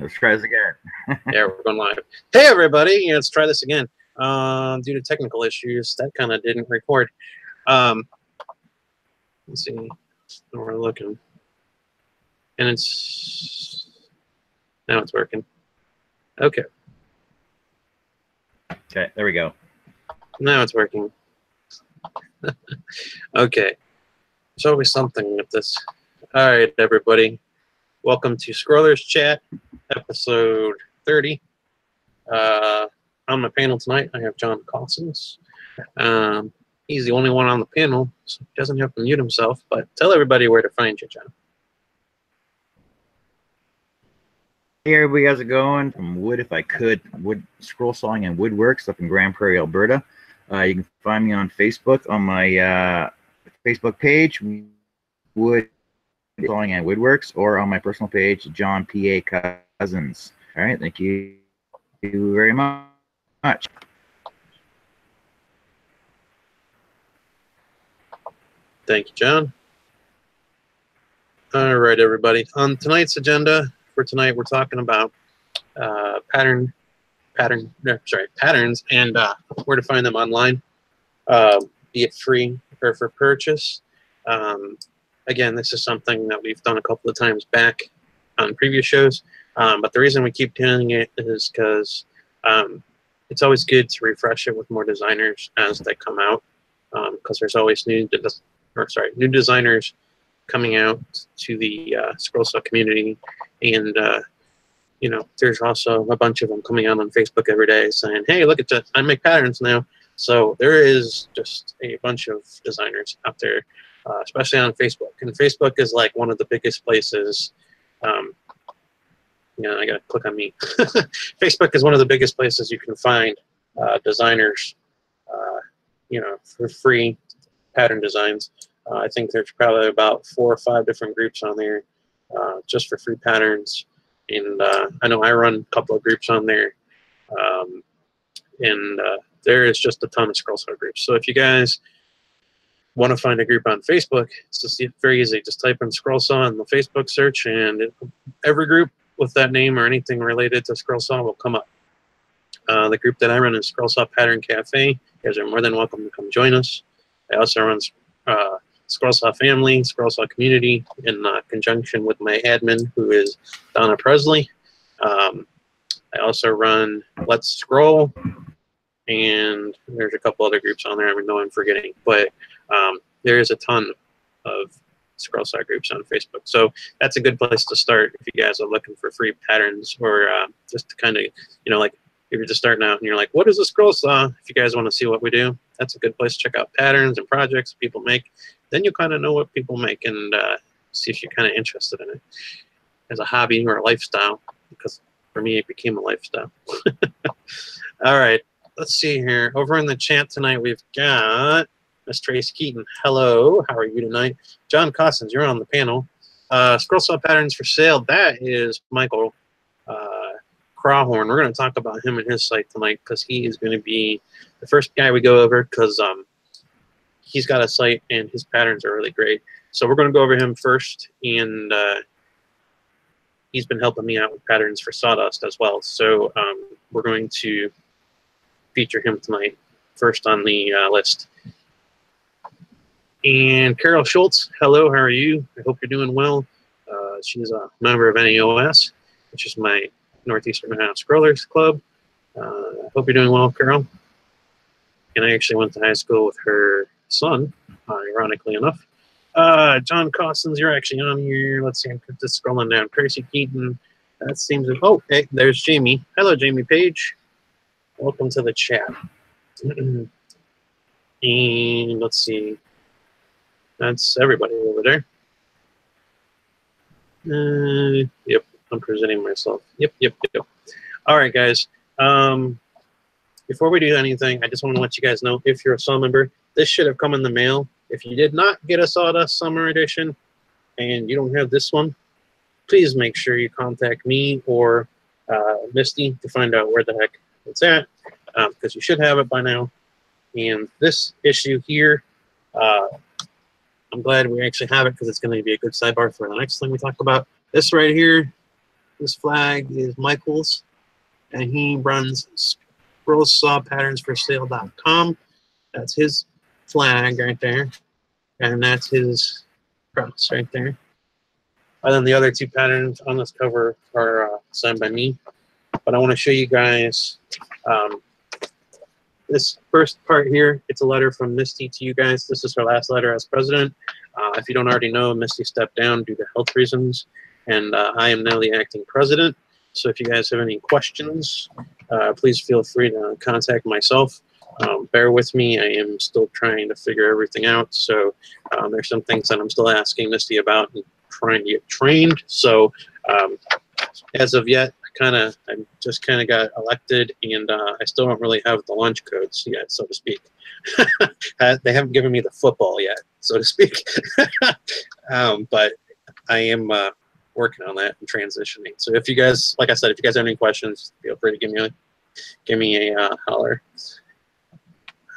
Let's try this again. yeah, we're going live. Hey, everybody. Yeah, let's try this again. Um, due to technical issues, that kind of didn't record. Um, let's see where we're looking. And it's now it's working. Okay, Okay, there we go. now it's working. okay, there's always something with this. All right, everybody. Welcome to Scrollers Chat, episode 30. Uh, on my panel tonight, I have John Cossins. Um, he's the only one on the panel, so he doesn't have to mute himself. But tell everybody where to find you, John. Hey everybody, how's it going? From Wood, if I could, Wood Scroll Sawing and Woodworks up in Grand Prairie, Alberta. Uh, you can find me on Facebook on my uh, Facebook page, Wood Sawing and Woodworks, or on my personal page, John P. A. Cousins. All right, thank you, you very mu- much. Thank you, John. All right, everybody. On tonight's agenda for tonight, we're talking about uh, pattern, pattern, no, sorry, patterns and uh, where to find them online, uh, be it free or for purchase. Um, again, this is something that we've done a couple of times back on previous shows, um, but the reason we keep doing it is because um, it's always good to refresh it with more designers as they come out, because there's always new des- or sorry, new designers coming out to the uh, scroll community, and uh, you know, there's also a bunch of them coming out on Facebook every day saying, "Hey, look at this! I make patterns now." So there is just a bunch of designers out there, uh, especially on Facebook, and Facebook is like one of the biggest places. Um, yeah, I gotta click on me. Facebook is one of the biggest places you can find uh, designers, uh, you know, for free pattern designs. Uh, I think there's probably about four or five different groups on there uh, just for free patterns. And uh, I know I run a couple of groups on there. Um, and uh, there is just a ton of scroll saw groups. So if you guys want to find a group on Facebook, it's just very easy. Just type in scroll saw in the Facebook search, and it, every group with that name or anything related to scroll saw will come up. Uh, the group that I run is Scroll Saw Pattern Cafe. You guys are more than welcome to come join us. I also run uh, Scroll Saw Family, Scroll Saw Community in uh, conjunction with my admin, who is Donna Presley. Um, I also run Let's Scroll, and there's a couple other groups on there I know I'm forgetting, but um, there is a ton of Scroll Saw groups on Facebook. So that's a good place to start if you guys are looking for free patterns or uh, just kind of, you know, like if you're just starting out and you're like, what is a scroll saw? If you guys want to see what we do, that's a good place to check out patterns and projects people make. Then you kind of know what people make and uh, see if you're kind of interested in it as a hobby or a lifestyle. Because for me, it became a lifestyle. All right, let's see here. Over in the chat tonight, we've got Miss Trace Keaton. Hello, how are you tonight? John Cossins, you're on the panel. Uh, scroll saw patterns for sale. That is Michael. Uh, Crawhorn. We're going to talk about him and his site tonight because he is going to be the first guy we go over because um, he's got a site and his patterns are really great. So we're going to go over him first, and uh, he's been helping me out with patterns for Sawdust as well. So um, we're going to feature him tonight first on the uh, list. And Carol Schultz, hello, how are you? I hope you're doing well. Uh, she's a member of NEOS, which is my Northeastern Ohio Scrollers Club. Uh, hope you're doing well, Carol. And I actually went to high school with her son, ironically enough. Uh, John Costins, you're actually on here. Let's see, I'm just scrolling down. Tracy Keaton. That seems. Oh, hey, there's Jamie. Hello, Jamie Page. Welcome to the chat. and let's see. That's everybody over there. Uh, yep. I'm presenting myself. Yep, yep, yep. All right, guys. Um, before we do anything, I just want to let you guys know if you're a Saw member, this should have come in the mail. If you did not get a Sawdust Summer Edition and you don't have this one, please make sure you contact me or uh, Misty to find out where the heck it's at um, because you should have it by now. And this issue here, uh, I'm glad we actually have it because it's going to be a good sidebar for the next thing we talk about. This right here this flag is Michael's, and he runs scrollsawpatternsforsale.com. That's his flag right there, and that's his cross right there. And then the other two patterns on this cover are uh, signed by me. But I want to show you guys um, this first part here. It's a letter from Misty to you guys. This is her last letter as president. Uh, if you don't already know, Misty stepped down due to health reasons, and uh, I am now the acting president. So if you guys have any questions, uh, please feel free to contact myself. Um, bear with me. I am still trying to figure everything out. So um, there's some things that I'm still asking Misty about and trying to get trained. So um, as of yet, kind of, I just kind of got elected and uh, I still don't really have the lunch codes yet, so to speak. Uh, they haven't given me the football yet, so to speak. um, but I am uh, working on that and transitioning. So if you guys, like I said, if you guys have any questions, feel free to give me a, give me a uh, holler.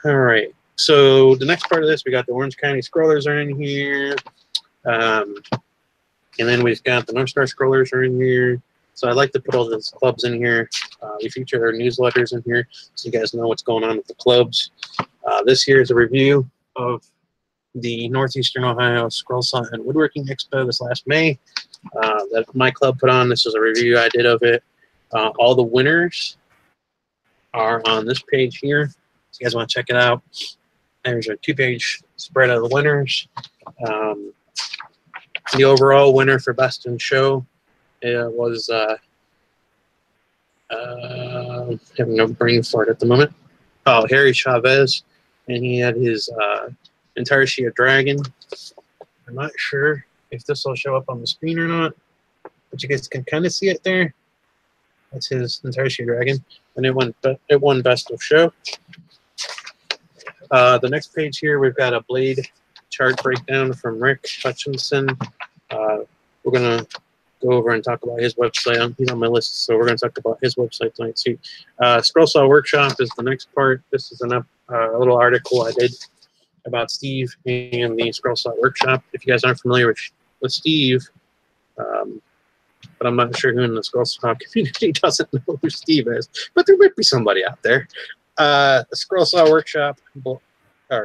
All right. So the next part of this, we got the Orange County Scrollers are in here. Um, and then we've got the North Star Scrollers are in here. So I'd like to put all those clubs in here. Uh, we feature our newsletters in here so you guys know what's going on with the clubs. Uh, this here is a review of the Northeastern Ohio Scroll Saw and Woodworking Expo this last May uh, that my club put on. This is a review I did of it. Uh, all the winners are on this page here. So you guys want to check it out. There's a two-page spread of the winners. Um, the overall winner for best in show was uh, uh, having no brain fart at the moment. Oh, Harry Chavez, and he had his uh, entire sheet of dragon. I'm not sure if this will show up on the screen or not, but you guys can kind of see it there. That's his entire sheet of dragon, and it won. It won best of show. Uh, the next page here, we've got a blade chart breakdown from Rick Hutchinson. Uh, we're to go over and talk about his website. He's on my list, so we're going to talk about his website tonight too. Uh, Scroll Saw Workshop is the next part. This is an, uh, a little article I did about Steve and the Scroll Saw Workshop. If you guys aren't familiar with, with Steve, um, but I'm not sure who in the Scroll Saw community doesn't know who Steve is, but there might be somebody out there. Uh, Scroll Saw Workshop, or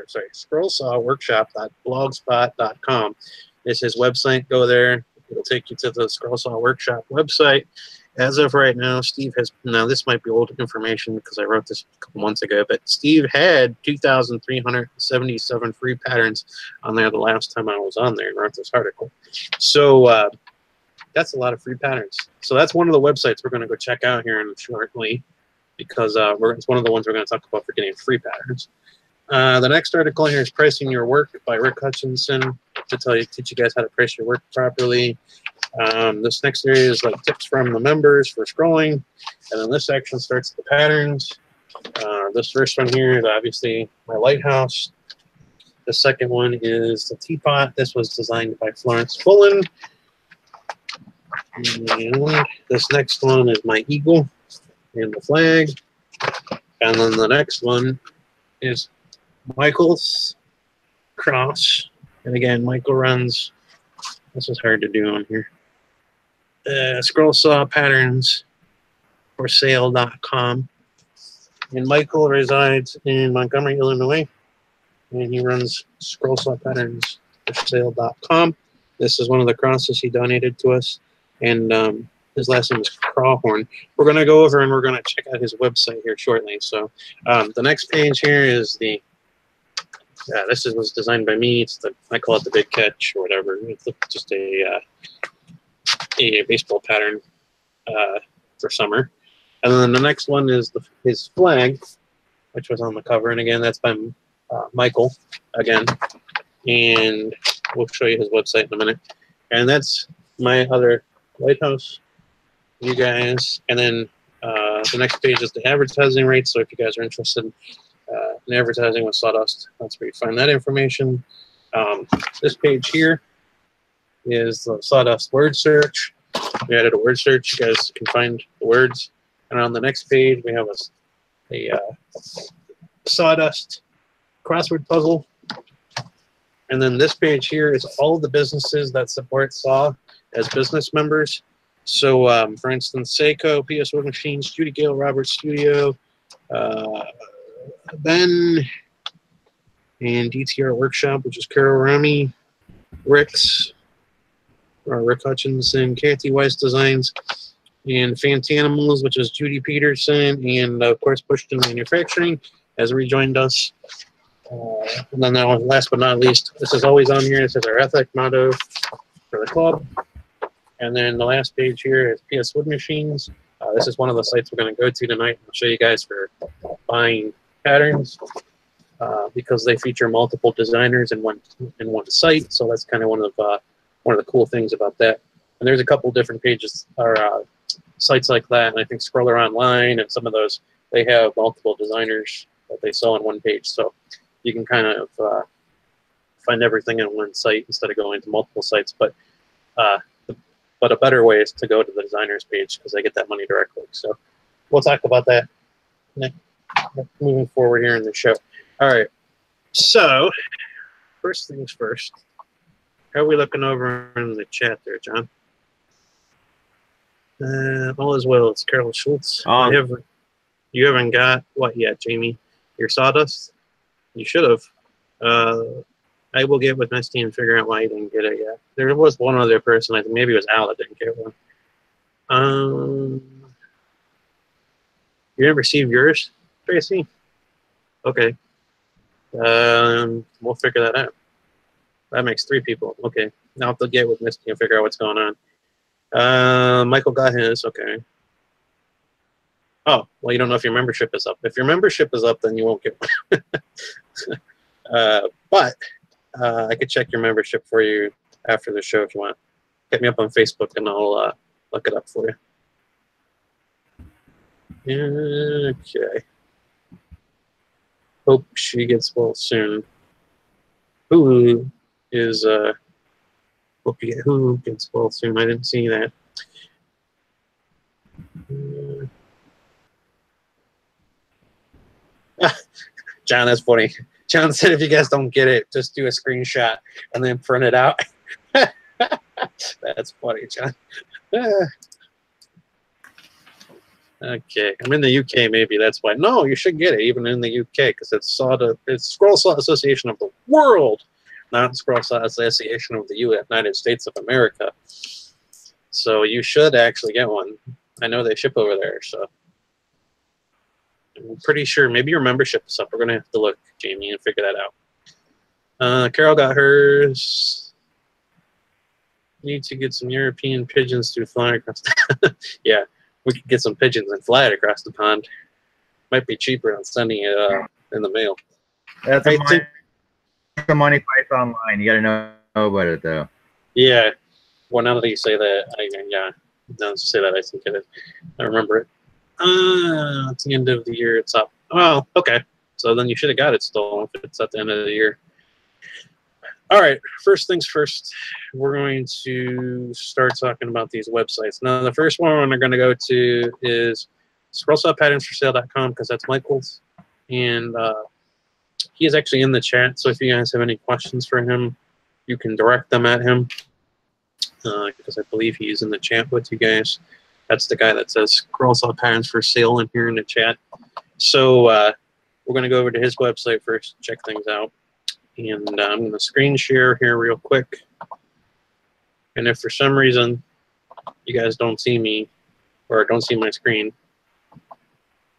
sorry, Scroll Saw Workshop.blogspot.com is his website. Go there. It'll take you to the Scroll Saw Workshop website. As of right now, Steve has now this might be old information because I wrote this a couple months ago, but Steve had 2,377 free patterns on there the last time I was on there and wrote this article. So uh, that's a lot of free patterns. So that's one of the websites we're going to go check out here in shortly because uh, it's one of the ones we're going to talk about for getting free patterns. Uh, the next article here is Pricing Your Work by Rick Hutchinson to tell you, teach you guys how to price your work properly. Um, this next area is like tips from the members for scrolling. And then this section starts the patterns. Uh, this first one here is obviously my lighthouse. The second one is the teapot. This was designed by Florence Fullen. And this next one is my eagle and the flag. And then the next one is Michael's cross. And again, Michael runs, this is hard to do on here. Uh, scroll saw patterns for sale.com. And Michael resides in Montgomery, Illinois. And he runs scroll saw patterns for sale.com. This is one of the crosses he donated to us. And um, his last name is Crawhorn. We're going to go over and we're going to check out his website here shortly. So um, the next page here is the yeah, this is, was designed by me. It's the I call it the big catch or whatever. It's just a uh, a baseball pattern uh, for summer. And then the next one is the, his flag, which was on the cover. And again, that's by uh, Michael again. And we'll show you his website in a minute. And that's my other lighthouse, you guys. And then uh, the next page is the advertising rates. So if you guys are interested in advertising with Sawdust. That's where you find that information. Um, this page here is the Sawdust word search. We added a word search. You guys can find the words. And on the next page, we have a, a uh, Sawdust crossword puzzle. And then this page here is all the businesses that support SAW as business members. So, um, for instance, Seyco, PS Wood Machines, Judy Gale, Robert Studio, uh, Ben, and DTR Workshop, which is Carol Rami, Rick's, or Rick Hutchinson, Kathy Wise Designs, and Fantanimals, which is Judy Peterson, and of course, Pushton Manufacturing has rejoined us. Uh, and then uh, last but not least, this is always on here. This is our ethic motto for the club. And then the last page here is PS Wood Machines. Uh, this is one of the sites we're going to go to tonight. I'll show you guys for buying patterns uh, because they feature multiple designers in one in one site. So that's kind of one of uh, one of the cool things about that. And there's a couple different pages or uh, sites like that. And I think Scroller Online and some of those they have multiple designers that they sell on one page. So you can kind of uh, find everything in one site instead of going to multiple sites. But uh, but a better way is to go to the designers page because they get that money directly. So we'll talk about that next, moving forward here in the show. All right. So first things first. How are we looking over in the chat there, John? Uh, all is well. It's Carol Schultz. Um, you, haven't, you haven't got what yet, Jamie? Your sawdust? You should have. Uh, I will get with Misty and figure out why you didn't get it yet. There was one other person, I think maybe it was Al that didn't get one. Um, you didn't receive yours, Tracy? Okay. Um, we'll figure that out. That makes three people. Okay. Now I have to get with Misty and figure out what's going on. Uh, Michael got his. Okay. Oh, well, you don't know if your membership is up. If your membership is up, then you won't get one. uh, but uh, I could check your membership for you after the show if you want. Hit me up on Facebook and I'll uh, look it up for you. Okay. Hope she gets well soon. Who is uh hope you get who gets well soon? I didn't see that. John, that's funny. John said if you guys don't get it, just do a screenshot and then print it out. That's funny, John. okay, I'm in the UK. Maybe that's why. No, you should get it even in the UK because it's it's Scroll Saw Association of the World, not Scroll Saw Association of the United States of America. So you should actually get one. I know they ship over there, so I'm pretty sure maybe your membership is up. We're gonna have to look, Jamie, and figure that out. Uh, Carol got hers. Need to get some European pigeons to fly across. yeah, we could get some pigeons and fly it across the pond. Might be cheaper than sending it uh, in the mail. That's I a money, that's a Monty Python line. You got to know about it though. Yeah. Well, now that you say that, I yeah. Now that say that, I think it is. I remember it. Uh, it's the end of the year. It's up. Well, okay. So then you should have got it still if it's at the end of the year. All right. First things first, we're going to start talking about these websites. Now, the first one we're going to go to is scrollsawpatternsforsale.com because that's Michael's. And uh, he is actually in the chat. So if you guys have any questions for him, you can direct them at him uh, because I believe he's in the chat with you guys. That's the guy that says scroll saw patterns for sale in here in the chat. So uh, we're going to go over to his website first, check things out. And I'm going to screen share here real quick. And if for some reason you guys don't see me or don't see my screen,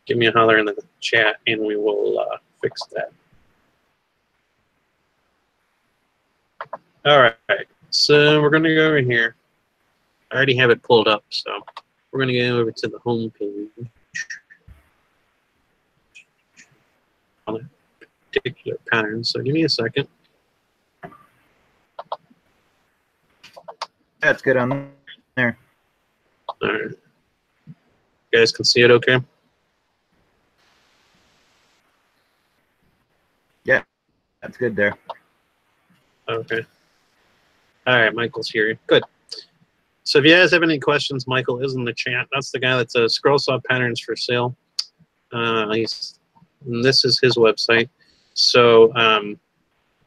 give me a holler in the chat and we will uh, fix that. All right, so we're going to go over here. I already have it pulled up, so we're going to go over to the home page particular pattern. So give me a second. That's good on there. All right. You guys can see it okay? Yeah, that's good there. Okay. All right, Michael's here. Good. So if you guys have any questions, Michael is in the chat. That's the guy that says Scroll Saw Patterns for Sale. Uh, he's, and this is his website. So um,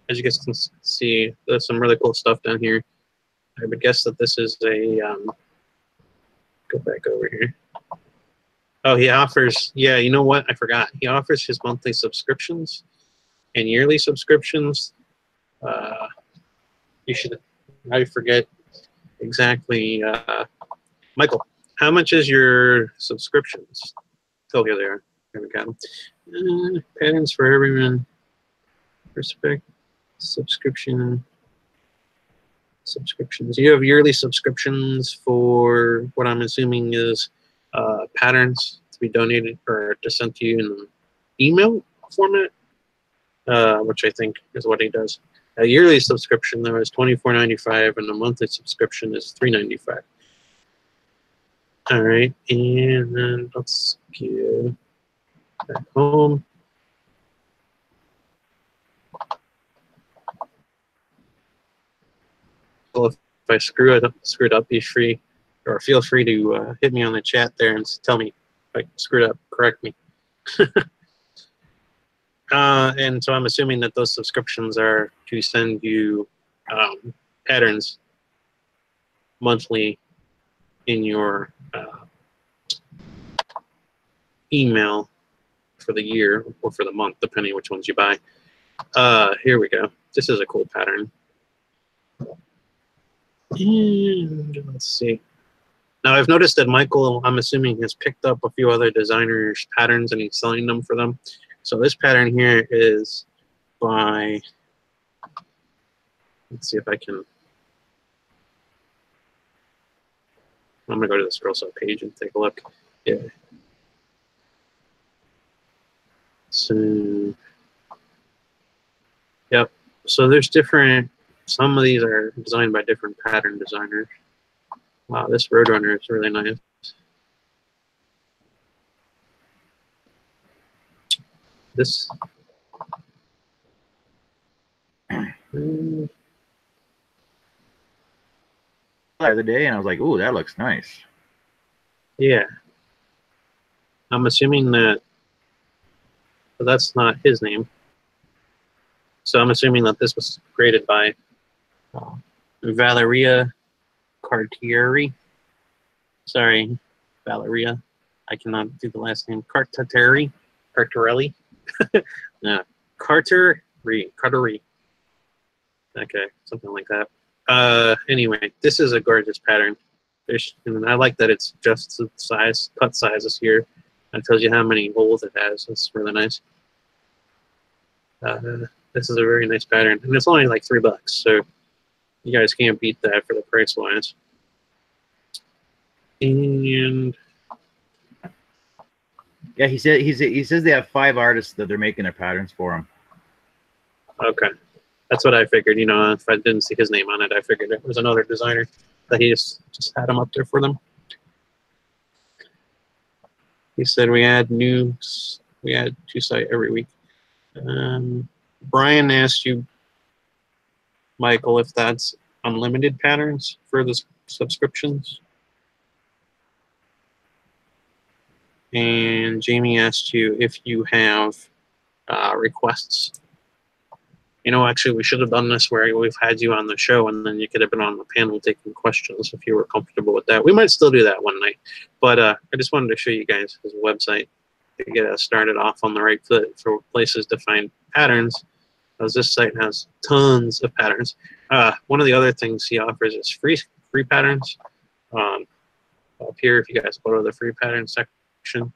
as you guys can see, there's some really cool stuff down here. I would guess that this is a um, go back over here. Oh, he offers, yeah, you know what? I forgot. He offers his monthly subscriptions and yearly subscriptions. Uh, you should, I forget exactly. Uh, Michael, how much is your subscriptions? Oh, here they are. There we them. Uh, patterns for everyone. Respect subscription subscriptions. You have yearly subscriptions for what I'm assuming is uh, patterns to be donated or to send to you in email format, uh, which I think is what he does. A yearly subscription though is twenty four ninety five, and a monthly subscription is three ninety five. All right, and then let's get back home. Well, if I screw it up, screw it up, be free or feel free to uh, hit me on the chat there and tell me if I screwed up. Correct me. uh, and so I'm assuming that those subscriptions are to send you um, patterns monthly in your uh, email for the year or for the month, depending which ones you buy. Uh, here we go. This is a cool pattern. And let's see. Now I've noticed that Michael, I'm assuming, has picked up a few other designers' patterns and he's selling them for them. So this pattern here is by, let's see if I can, I'm gonna go to the scroll saw page and take a look. Yeah. So, yep. So there's different, some of these are designed by different pattern designers. Wow, this Roadrunner is really nice. This. The other day, and I was like, "Ooh, that looks nice." Yeah. I'm assuming that that's not his name. So I'm assuming that this was created by Valeria Cartieri. Sorry, Valeria. I cannot do the last name. Cartateri. Cartarelli. no, Cartery. Cartery. Okay, something like that. Uh, anyway, this is a gorgeous pattern. And I like that it's just the size, cut sizes here. It tells you how many holes it has. It's really nice. Uh, this is a very nice pattern, and it's only like three bucks, so you guys can't beat that for the price wise. And Yeah, he said he's he says they have five artists that they're making their patterns for him. okay, that's what I figured. You know, if I didn't see his name on it, I figured it was another designer that he just just had him up there for them. He said we add new, we add two site every week. Um, Brian asked you, Michael, if that's unlimited patterns for the subscriptions. And Jamie asked you if you have uh, requests. You know, actually, we should have done this where we've had you on the show and then you could have been on the panel taking questions if you were comfortable with that. We might still do that one night. But uh, I just wanted to show you guys his website to get us started off on the right foot for places to find patterns, as this site has tons of patterns. Uh, one of the other things he offers is free free patterns. Um, up here, if you guys go to the free pattern section,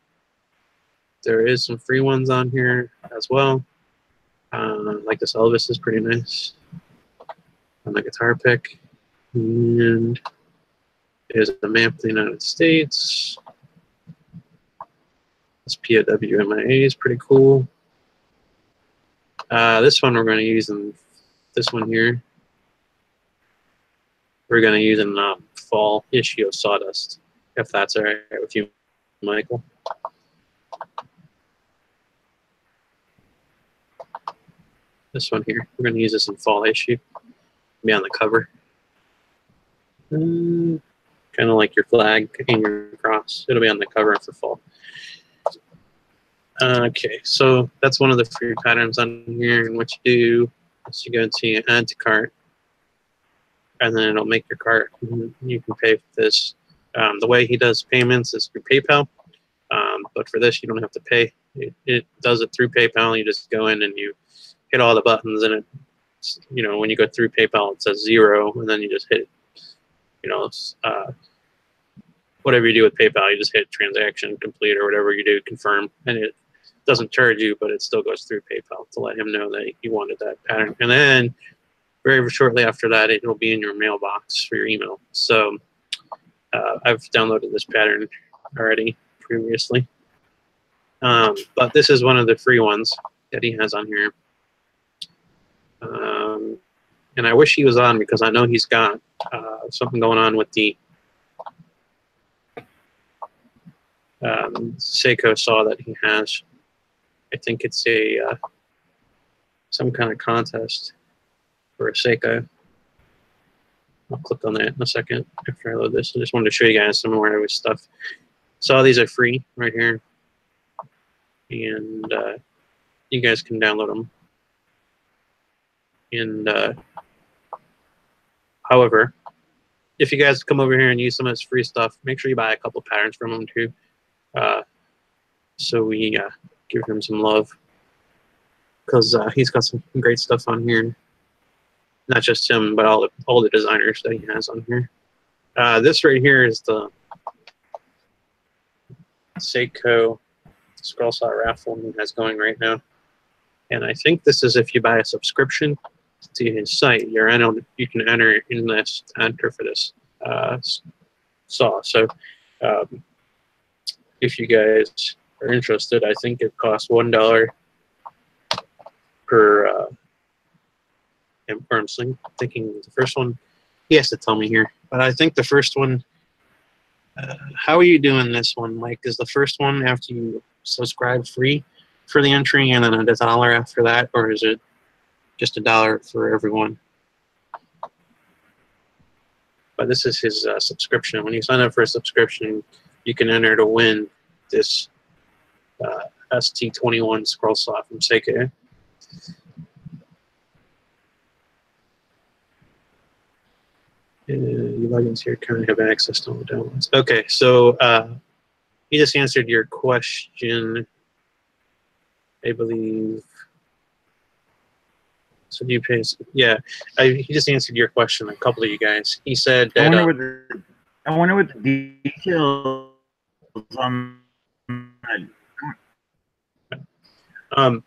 there is some free ones on here as well. Uh, like this Elvis is pretty nice. And the guitar pick. And there's a map of the United States. This POWMIA is pretty cool. Uh, this one we're going to use in this one here. We're going to use in the fall issue of Sawdust, if that's all right with you, Michael. This one here, we're going to use this in fall issue. Be on the cover. kind of like your flag and your cross. It'll be on the cover for fall. Okay, so that's one of the free patterns on here. And what you do is you go to add to cart, and then it'll make your cart. You can pay for this Um, the way he does payments is through PayPal, um, but for this you don't have to pay. It, it does it through PayPal. You just go in and you hit all the buttons, and it, you know, when you go through PayPal, it says zero, and then you just hit, you know, uh, whatever you do with PayPal, you just hit transaction complete or whatever you do, confirm, and it doesn't charge you, but it still goes through PayPal to let him know that you wanted that pattern. And then very shortly after that, it will be in your mailbox for your email. So uh, I've downloaded this pattern already previously. Um, but this is one of the free ones that he has on here. Um, and I wish he was on because I know he's got uh, something going on with the um, Seyco saw that he has. I think it's a uh, some kind of contest for a Seyco. I'll click on that in a second after I load this. I just wanted to show you guys some more of his stuff. So all these are free right here, and uh, you guys can download them. And uh, however, if you guys come over here and use some of his free stuff, make sure you buy a couple patterns from him too. Uh, so we uh, give him some love because uh, he's got some great stuff on here. Not just him, but all the all the designers that he has on here. Uh, this right here is the Seyco scroll saw raffle he has going right now, and I think this is if you buy a subscription to his site, you're you can enter in this enter for this uh, saw. So um, if you guys are interested, I think it costs one dollar per uh, sling. Thinking the first one, he has to tell me here, but I think the first one. Uh, how are you doing this one, Mike? Is the first one after you subscribe free for the entry and then a dollar after that, or is it just a dollar for everyone? But this is his uh, subscription. When you sign up for a subscription, you can enter to win this ST21 scroll saw from Seyco. And you log into your account have access to all the downloads. Okay, so uh, he just answered your question, I believe. So do you pay? Yeah, I, he just answered your question. A couple of you guys. He said I wonder uh, what the, I wonder what the details on that Um,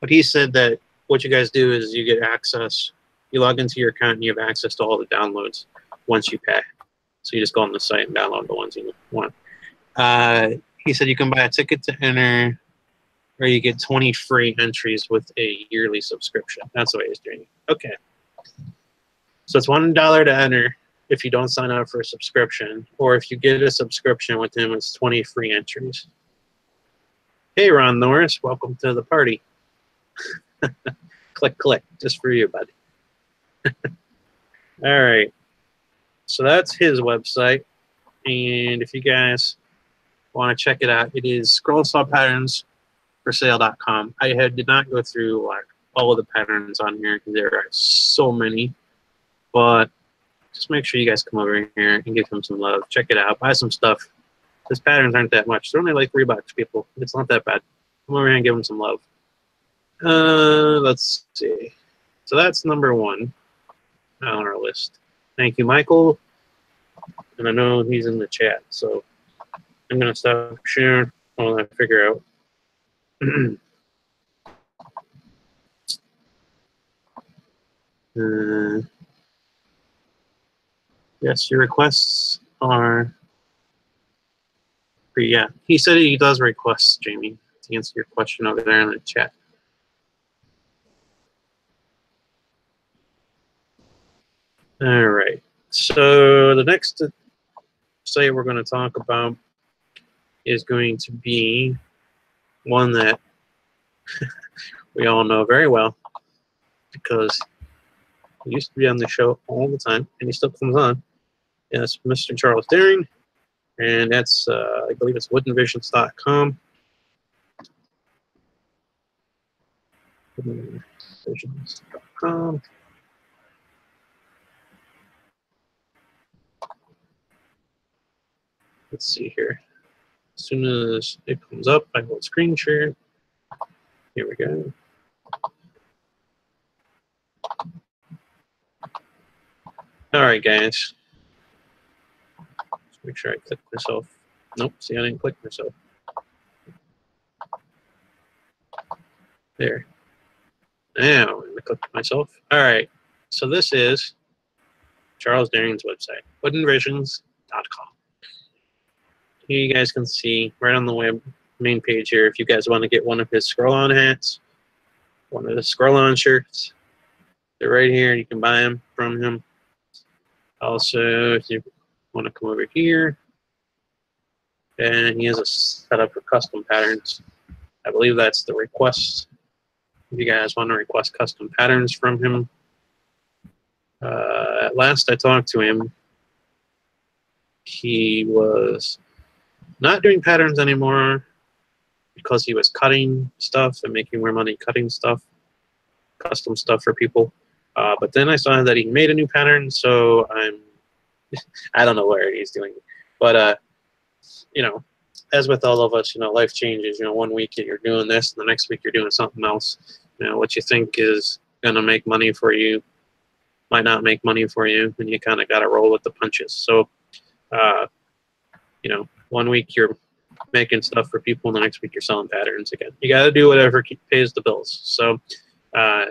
but he said that what you guys do is you get access, you log into your account and you have access to all the downloads once you pay. So you just go on the site and download the ones you want. Uh, he said you can buy a ticket to enter, or you get 20 free entries with a yearly subscription. That's the way he's doing it. Okay. So it's one dollar to enter if you don't sign up for a subscription, or if you get a subscription with him, it's 20 free entries. Hey, Ron Norris, welcome to the party. click, click, just for you, buddy. All right. So that's his website. And if you guys want to check it out, it is scrollsawpatternsforsale.com. I had, did not go through like all of the patterns on here because there are so many. But just make sure you guys come over here and give him some love. Check it out. Buy some stuff. His patterns aren't that much. They're only like three bucks, people. It's not that bad. Come over here and give him some love. Uh, let's see. So that's number one on our list. Thank you, Michael. And I know he's in the chat, so I'm gonna stop sharing while I figure out. uh, yes, your requests are. Yeah, he said he does requests, Jamie, to answer your question over there in the chat. All right. So the next site we're going to talk about is going to be one that we all know very well because he used to be on the show all the time and he still comes on. Yes, Mr. Charles Daring, and that's uh, I believe it's woodenvisions.com. Woodenvisions.com. let's see here. As soon as it comes up, I will screen share. Here we go. All right, guys. Make sure I click myself. Nope, see, I didn't click myself. There. Now, I'm click myself. All right, so this is Charles Daring's website, woodenvisions.com. Here you guys can see right on the web main page here if you guys want to get one of his scroll on hats, one of the scroll on shirts. They're right here. You can buy them from him. Also, if you want to come over here, and he has a setup for custom patterns. I believe that's the request. If you guys want to request custom patterns from him, uh, at last I talked to him, he was not doing patterns anymore because he was cutting stuff and making more money cutting stuff, custom stuff for people. Uh, but then I saw that he made a new pattern, so I'm I don't know where he's doing, but uh, you know, as with all of us, you know, life changes. You know, one week you're doing this, and the next week you're doing something else. You know, what you think is gonna make money for you might not make money for you, and you kind of got to roll with the punches. So, uh, you know, one week you're making stuff for people, and the next week you're selling patterns again. You got to do whatever pays the bills. So, uh,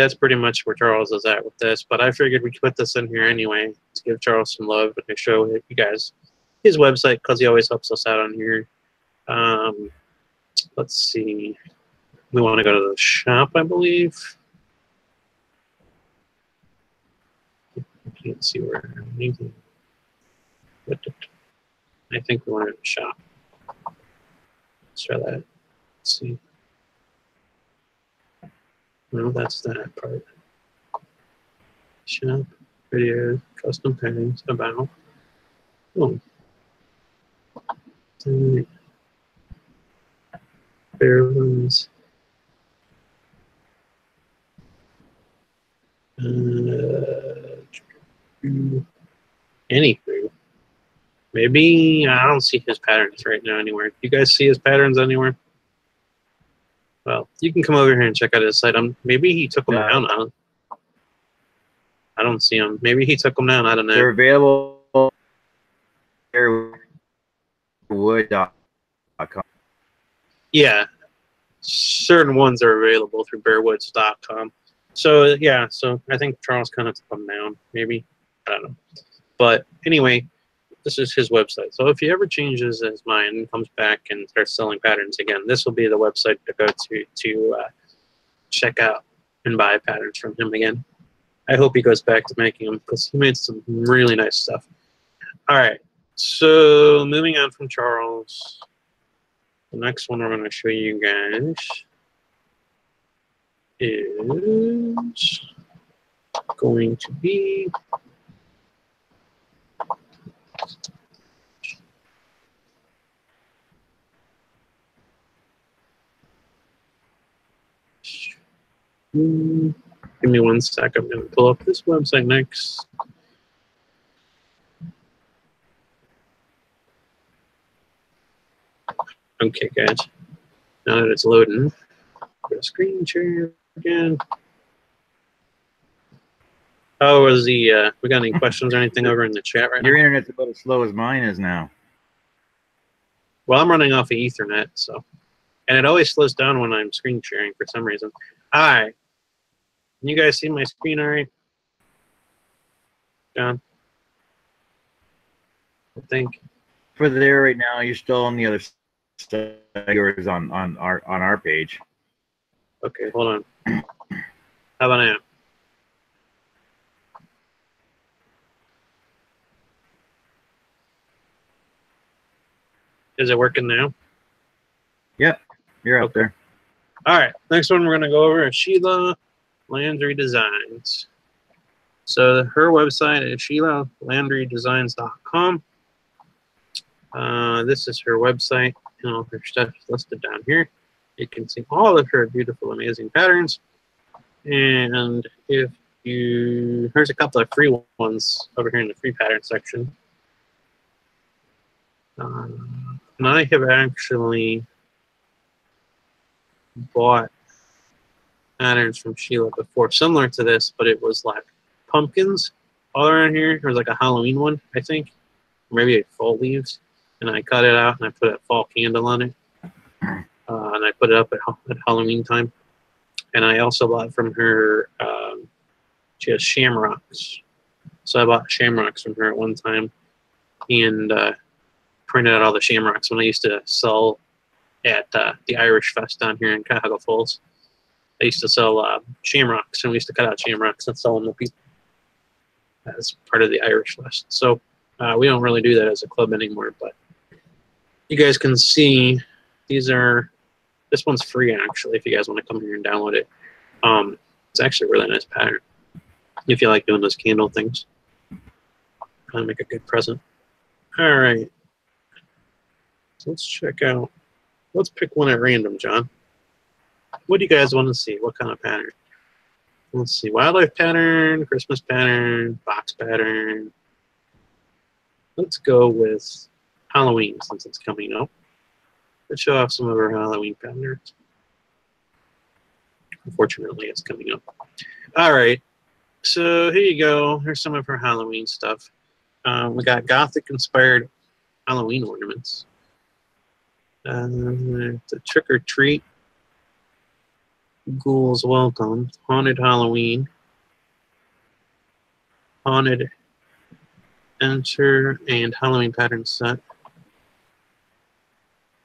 that's pretty much where Charles is at with this. But I figured we'd put this in here anyway to give Charles some love and to show you guys his website because he always helps us out on here. Um, let's see. We want to go to the shop, I believe. I can't see where anything. I think we want to shop. Let's try that. Let's see. No, that's that part. Shop, video, custom paintings, about. Oh. Bare ones. Uh, anywho, maybe I don't see his patterns right now anywhere. You guys see his patterns anywhere? Well, you can come over here and check out his site. Um, maybe he took them down. I don't, I don't see them. Maybe he took them down. I don't know. They're available. Wood.com. Yeah, certain ones are available through bearwoods.com. So yeah, so I think Charles kind of took them down, maybe. I don't know. But anyway, this is his website. So if he ever changes his mind and comes back and starts selling patterns again, this will be the website to go to to uh, check out and buy patterns from him again. I hope he goes back to making them because he made some really nice stuff. All right, so moving on from Charles, the next one I'm going to show you guys is going to be Give me one sec. I'm going to pull up this website next. Okay, guys. Now that it's loading, screen share again. How was the, uh, we got any questions or anything over in the chat right now? Your internet's about as slow as mine is now. Well, I'm running off of Ethernet, so. And it always slows down when I'm screen sharing for some reason. Hi. Can you guys see my screen right? John? I think. For there right now, you're still on the other side. Yours on on our on our page. Okay, hold on. How about now? Is it working now? Yep, you're out there. All right, next one we're going to go over is Sheila Landry Designs. So her website is SheilaLandryDesigns.com. Uh, this is her website, and all her stuff is listed down here. You can see all of her beautiful, amazing patterns. And if you, here's a couple of free ones over here in the free pattern section. Um, I have actually bought patterns from Sheila before, similar to this, but it was like pumpkins all around here. There was like a Halloween one, I think, maybe a fall leaves, and I cut it out and I put a fall candle on it, uh, and I put it up at, at Halloween time. And I also bought from her. Um, she has shamrocks, so I bought shamrocks from her at one time, and uh, printed out all the shamrocks when I used to sell at uh, the Irish Fest down here in Cuyahoga Falls. I used to sell uh, shamrocks, and we used to cut out shamrocks and sell them to people as part of the Irish Fest. So uh, we don't really do that as a club anymore, but you guys can see these are. This one's free actually. If you guys want to come here and download it, um, it's actually a really nice pattern. If you like doing those candle things, kind of make a good present. All right. So let's check out. Let's pick one at random, John. What do you guys want to see? What kind of pattern? Let's see. Wildlife pattern, Christmas pattern, box pattern. Let's go with Halloween since it's coming up. Let's show off some of our Halloween patterns. Unfortunately, it's coming up. All right. So here you go. Here's some of her Halloween stuff. Um, we got Gothic inspired Halloween ornaments. Uh, the trick or treat. Ghouls welcome. Haunted Halloween. Haunted enter and Halloween pattern set.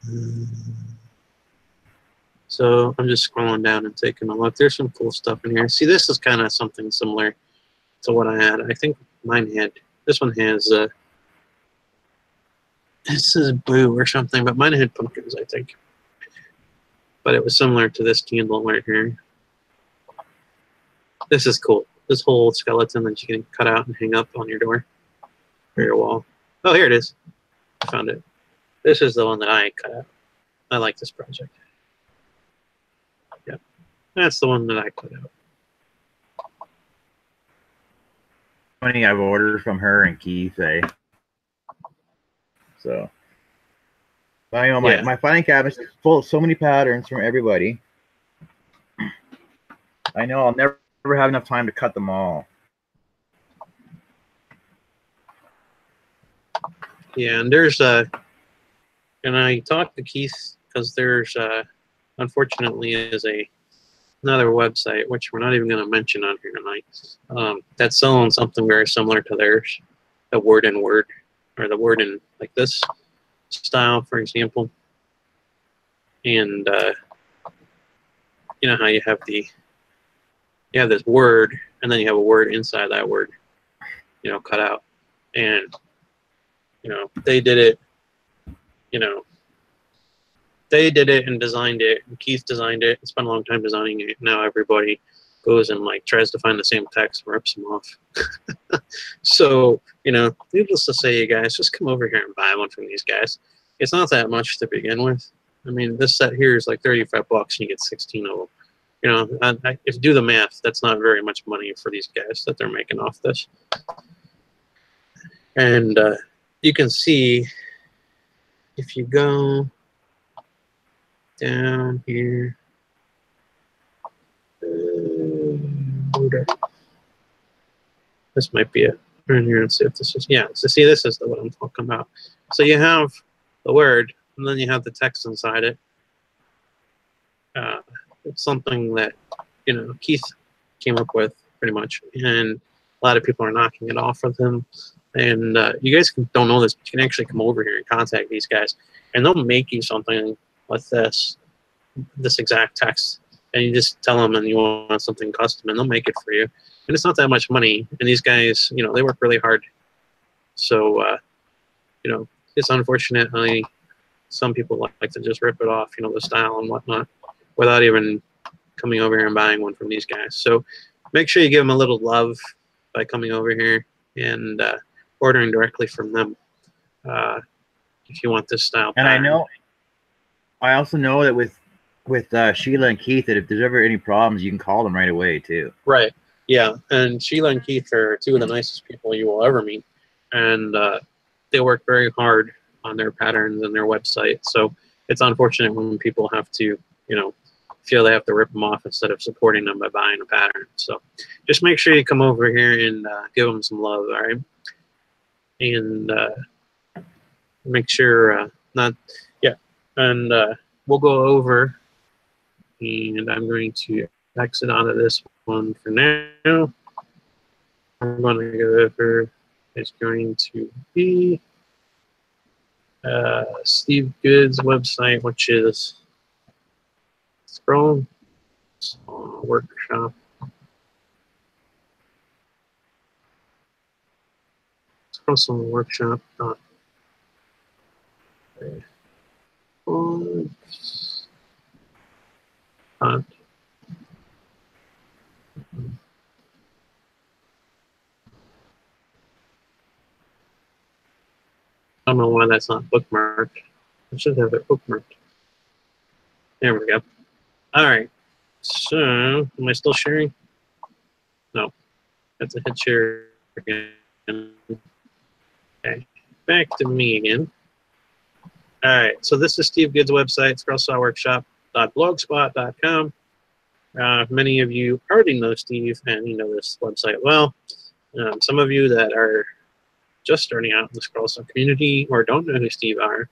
Um, So I'm just scrolling down and taking a look. There's some cool stuff in here. See, this is kind of something similar to what I had. I think mine had. This one has. Uh, this is boo or something, but mine had pumpkins, I think. But it was similar to this candle right here. This is cool. This whole skeleton that you can cut out and hang up on your door or your wall. Oh, here it is. I found it. This is the one that I cut out. I like this project. Yep. That's the one that I cut out. I've ordered from her and Keith, eh? So, I know my, Yeah. my filing cabinet is full of so many patterns from everybody. I know I'll never, never have enough time to cut them all. Yeah, and there's uh and I talked to Keith because there's uh unfortunately is a another website which we're not even going to mention on here tonight um, that's selling something very similar to theirs a word in word or the word in like this style for example. And uh, you know how you have the you have this word and then you have a word inside that word you know cut out. And you know they did it you know they did it and designed it and keith designed it and spent a long time designing it. Now everybody goes and like tries to find the same text and rips them off. So you know needless to say you guys just come over here and buy one from these guys. It's not that much to begin with. I mean this set here is like 35 bucks and you get 16 of them you know I, I, if you do the math that's not very much money for these guys that they're making off this. And uh, you can see if you go down here. uh, This might be it. Turn here and see if this is yeah. So see, this is the what I'm talking about. So you have the word, and then you have the text inside it. Uh, it's something that you know Keith came up with pretty much, and a lot of people are knocking it off of him. And uh, you guys don't know this, but you can actually come over here and contact these guys, and they'll make you something with this, this exact text, and you just tell them and you want something custom, and they'll make it for you. And it's not that much money, and these guys, you know, they work really hard. So, uh, you know, it's unfortunately some people like, to just rip it off, you know, the style and whatnot, without even coming over here and buying one from these guys. So make sure you give them a little love by coming over here and uh, ordering directly from them uh, if you want this style. And I know, I also know that with with uh, Sheila and Keith, that if there's ever any problems, you can call them right away too. Right. Yeah. And Sheila and Keith are two of the nicest people you will ever meet. And uh, they work very hard on their patterns and their website. So it's unfortunate when people have to, you know, feel they have to rip them off instead of supporting them by buying a pattern. So just make sure you come over here and uh, give them some love, all right? And uh, make sure uh, not, yeah, and uh, we'll go over and I'm going to exit out of this one for now. I'm going to go over, it's going to be uh, Steve Good's website, which is scroll uh, workshop. Scroll workshop. Dot. Dot. I don't know why that's not bookmarked. I should have it bookmarked. There we go. All right. So, am I still sharing? No. That's a hit share again. Okay. Back to me again. All right. So this is Steve Good's website, scrollsawworkshop.blogspot.com. Uh, many of you already know Steve and you know this website well. Um, some of you that are just starting out in the Scroll community or don't know who Steve are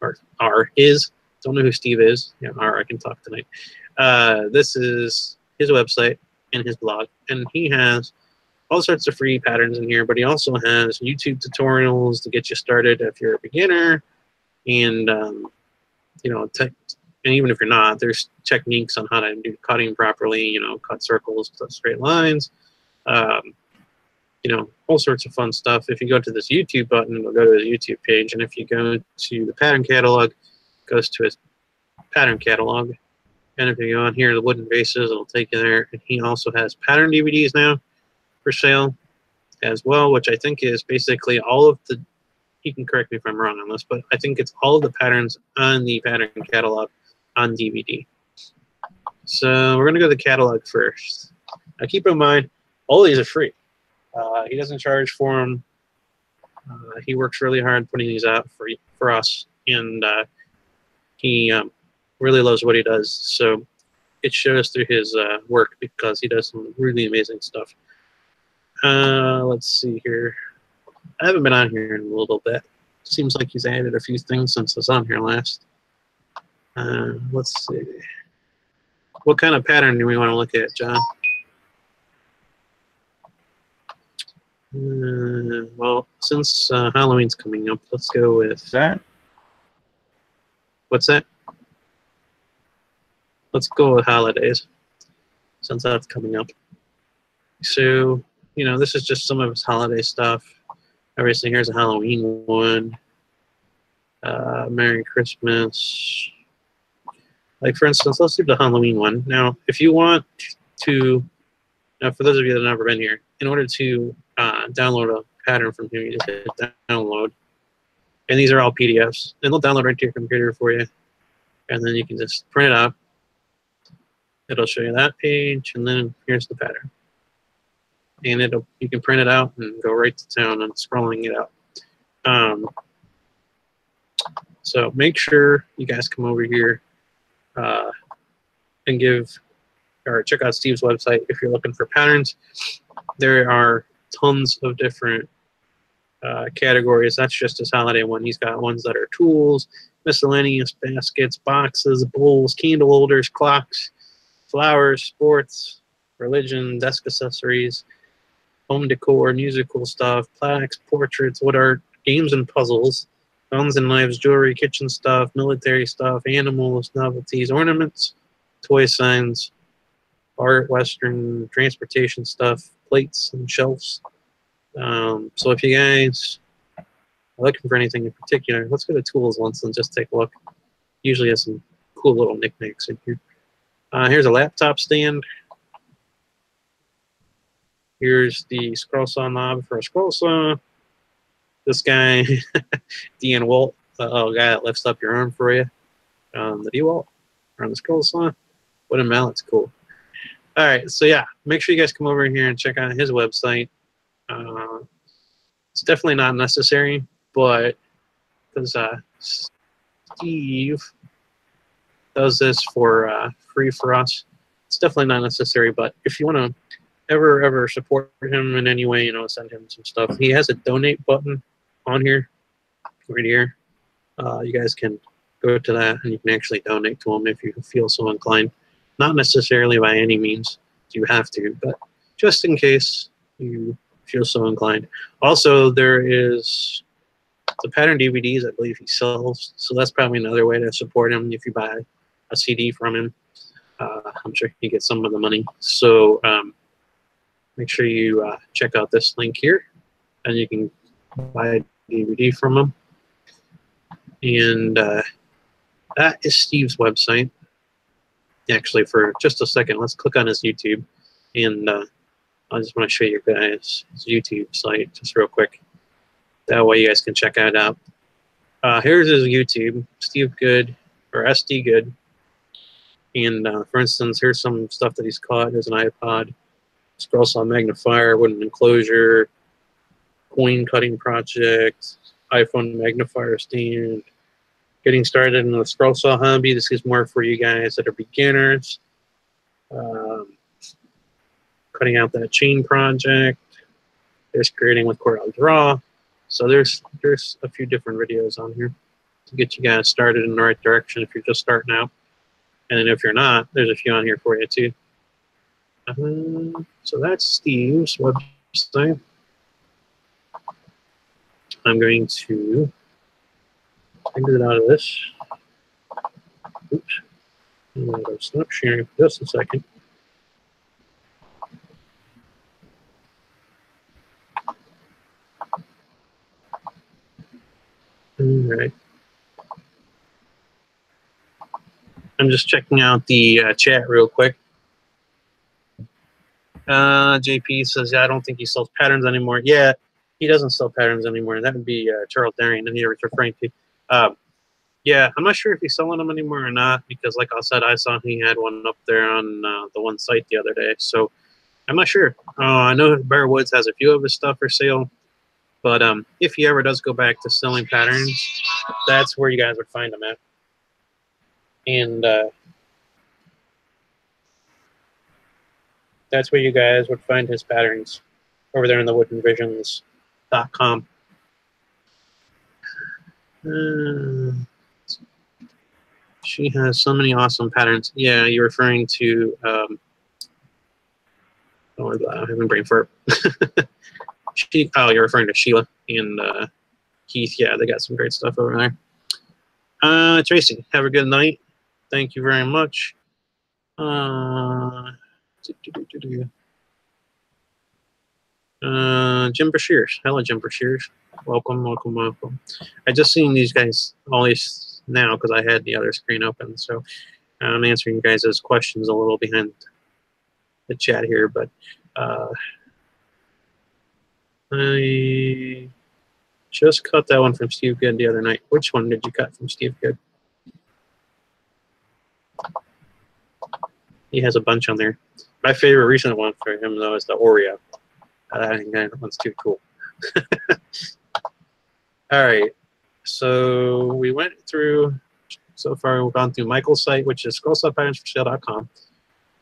or are is don't know who Steve is. Yeah, are I can talk tonight. Uh, this is his website and his blog, and he has all sorts of free patterns in here. But he also has YouTube tutorials to get you started if you're a beginner, and um, you know, and even if you're not, there's techniques on how to do cutting properly. You know, cut circles, cut straight lines. Um, you know, all sorts of fun stuff. If you go to this YouTube button, it'll go to his YouTube page. And if you go to the pattern catalog, goes to his pattern catalog. And if you go on here, the wooden vases, it'll take you there. And he also has pattern DVDs now for sale as well, which I think is basically all of the, he can correct me if I'm wrong on this, but I think it's all of the patterns on the pattern catalog on DVD. So we're going to go to the catalog first. Now keep in mind, all these are free. Uh, he doesn't charge for them. Uh, he works really hard putting these out for for us, and uh, he um, really loves what he does. So it shows through his uh, work because he does some really amazing stuff. Uh, let's see here. I haven't been on here in a little bit. Seems like he's added a few things since I was on here last. Uh, let's see. What kind of pattern do we want to look at, John? Uh, well, since uh, Halloween's coming up, let's go with that. What's that? Let's go with holidays, since that's coming up. So, you know, this is just some of his holiday stuff. Obviously, here's a Halloween one. Uh, Merry Christmas. Like, for instance, let's do the Halloween one. Now, if you want to, now for those of you that have never been here, in order to uh, download a pattern from him, you just hit download. And these are all PDFs. And they'll download right to your computer for you. And then you can just print it out. It'll show you that page, and then here's the pattern. And it'll you can print it out and go right to town on scrolling it out. Um, so make sure you guys come over here uh, and give or check out Steve's website if you're looking for patterns. There are tons of different uh, categories. That's just his holiday one. He's got ones that are tools, miscellaneous baskets, boxes, bowls, candle holders, clocks, flowers, sports, religion, desk accessories, home decor, musical stuff, plaques, portraits, wood art, games and puzzles, guns and knives, jewelry, kitchen stuff, military stuff, animals, novelties, ornaments, toy signs, art, western, transportation stuff, plates and shelves. Um, so if you guys are looking for anything in particular, let's go to tools once and just take a look. Usually has some cool little knickknacks in here. Uh, here's a laptop stand. Here's the scroll saw knob for a scroll saw. This guy, DeWalt, the uh, guy that lifts up your arm for you. Um, the DeWalt on the scroll saw. What a mallet's cool. All right, so yeah, make sure you guys come over here and check out his website. Uh, it's definitely not necessary, but because uh, Steve does this for uh, free for us. It's definitely not necessary, but if you want to ever ever support him in any way, you know, send him some stuff. He has a donate button on here, right here. Uh, you guys can go to that and you can actually donate to him if you feel so inclined. Not necessarily by any means you have to, but just in case you feel so inclined. Also, there is the pattern DVDs. I believe he sells, so that's probably another way to support him if you buy a CD from him. Uh, I'm sure you get some of the money. So um, make sure you uh, check out this link here, and you can buy a DVD from him. And uh, that is Steve's website. Actually, for just a second, let's click on his YouTube, and uh, I just want to show you guys his YouTube site just real quick. That way, you guys can check it out. Uh, here's his YouTube, Steve Good or SD Good. And uh, for instance, here's some stuff that he's caught. There's an iPod, scroll saw magnifier, wooden enclosure, coin cutting project, iPhone magnifier stand, getting started in the scroll saw hobby. This is more for you guys that are beginners. Um, cutting out that chain project. There's creating with Corel Draw. So there's there's a few different videos on here to get you guys started in the right direction if you're just starting out. And then if you're not, there's a few on here for you too. Uh, so that's Steve's website. I'm going to exit out of this. Oops. I'm going to stop sharing for just a second. All right. I'm just checking out the uh, chat real quick. Uh, JP says, yeah, I don't think he sells patterns anymore. Yeah, he doesn't sell patterns anymore. That would be uh, Charles Dearing that he was referring to. Um, yeah, I'm not sure if he's selling them anymore or not because, like I said, I saw he had one up there on uh, the one site the other day. So I'm not sure. Uh, I know Bear Woods has a few of his stuff for sale, but um, if he ever does go back to selling patterns, that's where you guys would find him at. And uh, that's where you guys would find his patterns over there in the woodenvisions.com. Uh, she has so many awesome patterns. Yeah, you're referring to. Um, oh, I'm having brain fart. she, oh, you're referring to Sheila and uh, Keith. Yeah, they got some great stuff over there. Uh, Tracy, have a good night. Thank you very much. Uh, uh, Jim Brashears. Hello, Jim Brashears. Welcome, welcome, welcome. I just seen these guys all these now because I had the other screen open. So I'm answering you guys' questions a little behind the chat here, but uh, I just cut that one from Steve Good the other night. Which one did you cut from Steve Good? He has a bunch on there. My favorite recent one for him though is the Oreo. I think that one's too cool. All right. So we went through so far. We've gone through Michael's site, which is scrollsawpatternsforsale.com.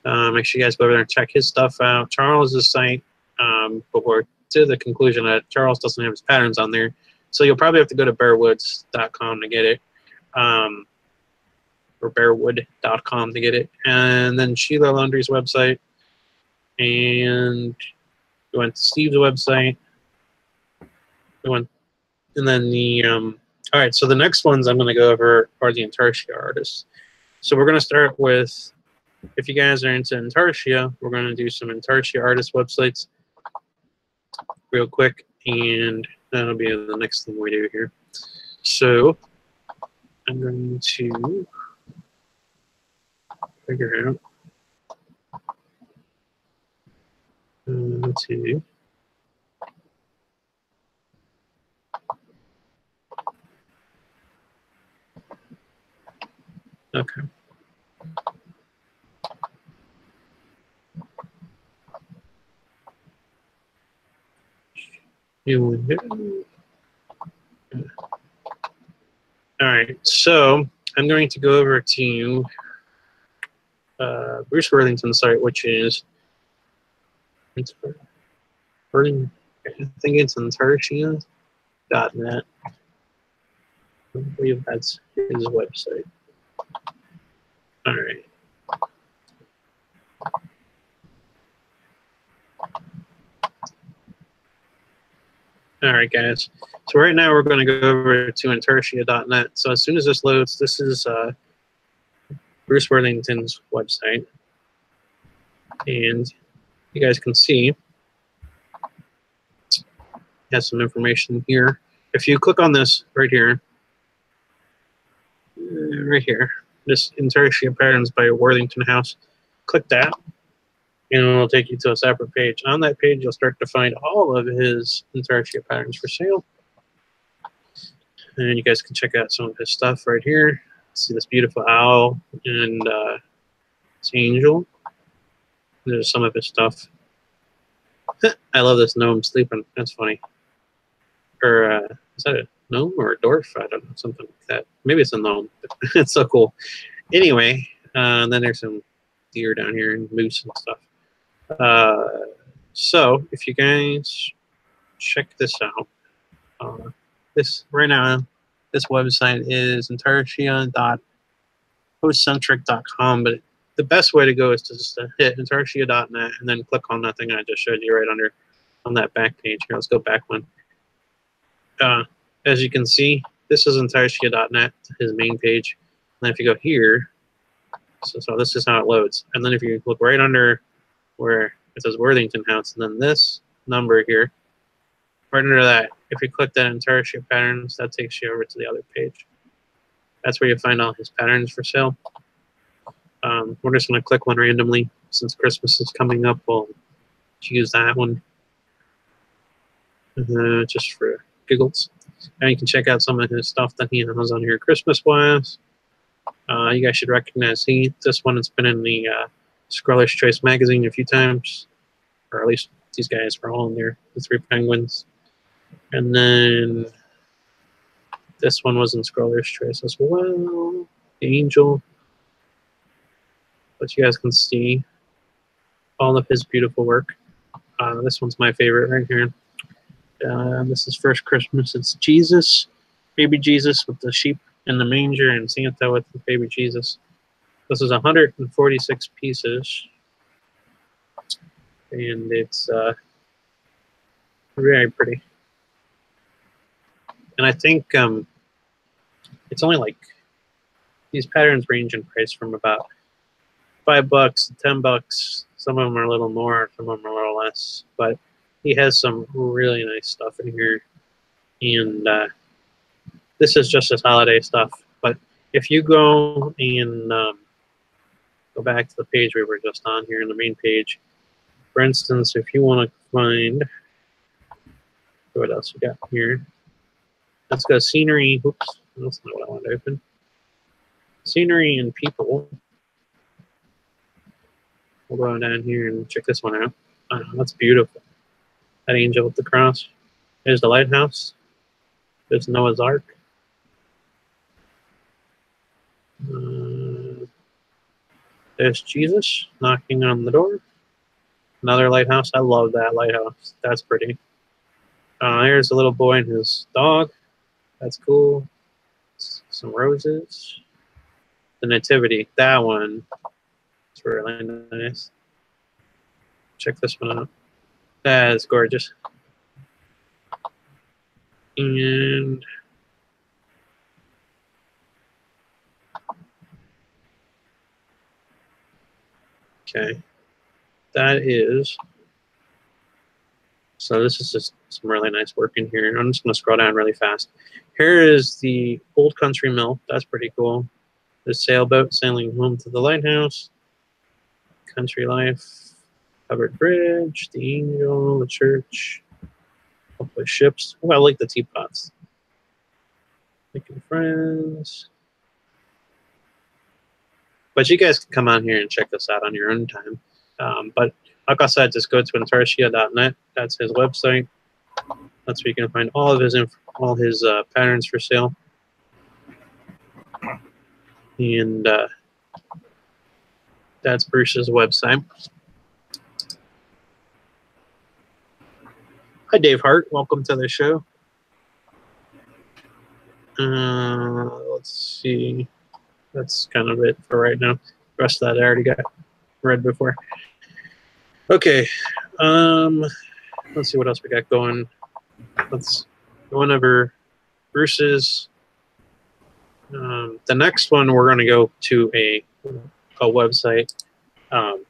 Uh, make sure you guys go over there and check his stuff out. Charles's site, um, but we're to the conclusion that Charles doesn't have his patterns on there. So you'll probably have to go to bearwoods.com to get it. Um, or bearwood.com to get it. And then Sheila Landry's website. And we went to Steve's website. We went, and then the, um, all right, so the next ones I'm going to go over are the Intarsia artists. So we're going to start with, if you guys are into Intarsia, we're going to do some Intarsia artist websites real quick, and that'll be the next thing we do here. So I'm going to figure out uh, to okay. You All right, so I'm going to go over to uh, Bruce Worthington's site, which is I think it's intarsia.net. I believe that's his website. All right. All right, guys. So right now we're going to go over to intarsia.net. So as soon as this loads, this is uh, Bruce Worthington's website. And you guys can see has some information here. If you click on this right here, uh, right here, this Intarsia Patterns by Worthington House, click that, and it'll take you to a separate page. On that page, you'll start to find all of his Intarsia patterns for sale. And you guys can check out some of his stuff right here. See this beautiful owl and uh, this angel. There's some of his stuff. I love this gnome sleeping. That's funny. Or uh, is that a gnome or a dwarf? I don't know, something like that. Maybe it's a gnome. it's so cool. Anyway, uh, then there's some deer down here and moose and stuff. Uh, so if you guys check this out, uh, this right now, this website is intarsia.hostcentric.com, but the best way to go is to just hit intarsia.net and then click on that thing I just showed you right under on that back page. Here, let's go back one. Uh, as you can see, this is intarsia.net, his main page. And then if you go here, so, so this is how it loads. And then if you look right under where it says Worthington House, and then this number here, right under that, if you click that Intarsia patterns, that takes you over to the other page. That's where you find all his patterns for sale. Um, we're just going to click one randomly. Since Christmas is coming up, we'll use that one uh, just for giggles. And you can check out some of his stuff that he has on here Christmas-wise. Uh, you guys should recognize he. This one has been in the uh, Scroller's Choice magazine a few times, or at least these guys were all in there. The three penguins, and then this one was in Scroller's Choice as well. The Angel, but you guys can see all of his beautiful work. Uh, this one's my favorite right here. Uh, this is First Christmas. It's Jesus, baby Jesus with the sheep in the manger, and Santa with the baby Jesus. This is 146 pieces, and it's uh, very pretty. And I think um, it's only like these patterns range in price from about five bucks ten bucks. Some of them are a little more, some of them are a little less. But he has some really nice stuff in here, and uh, this is just his holiday stuff. But if you go and um, go back to the page we were just on here in the main page, for instance, if you want to find what else we got here, let's go scenery. Oops, that's not what I want to open. Scenery and people. We'll go down here and check this one out. Oh, that's beautiful. That angel with the cross. There's the lighthouse. There's Noah's Ark. Uh, there's Jesus knocking on the door. Another lighthouse. I love that lighthouse. That's pretty. Uh, there's a little boy and his dog. That's cool. Some roses. The Nativity. That one. It's really nice. Check this one out. That is gorgeous. And okay, that is so this is just some really nice work in here. I'm just going to scroll down really fast. Here is the Old Country Mill. That's pretty cool. The sailboat sailing home to the lighthouse. Country Life. Covered Bridge. The Angel. The Church. Hopefully ships. Oh, I like the teapots. Making friends. But you guys can come on here and check this out on your own time. Um, but like I said, just go to intarsia.net. That's his website. That's where you can find all of his all his uh, patterns for sale. and uh, that's Bruce's website. Hi, Dave Hart. Welcome to the show. Uh, let's see. That's kind of it for right now. The rest of that I already got read before. Okay. Um, let's see what else we got going. Let's go over Bruce's. Um, the next one, we're going to go to a a website um,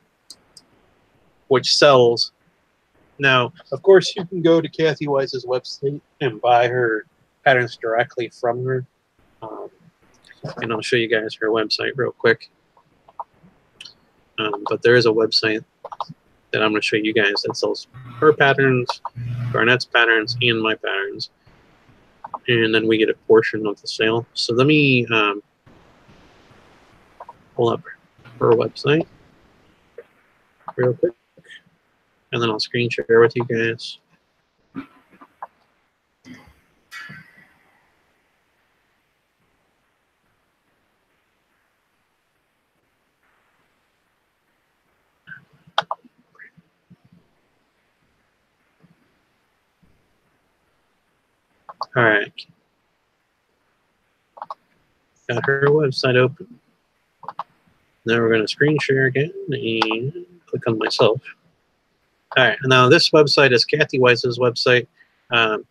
which sells. Now, of course, you can go to Kathy Wise's website and buy her patterns directly from her. Um, and I'll show you guys her website real quick. Um, but there is a website that I'm going to show you guys that sells her patterns, Garnet's patterns, and my patterns. And then we get a portion of the sale. So let me um, pull up her website real quick. And then I'll screen share with you guys. All right. Got her website open. Now we're going to screen share again and click on myself. All right, now this website is Kathy Wise's website. Um,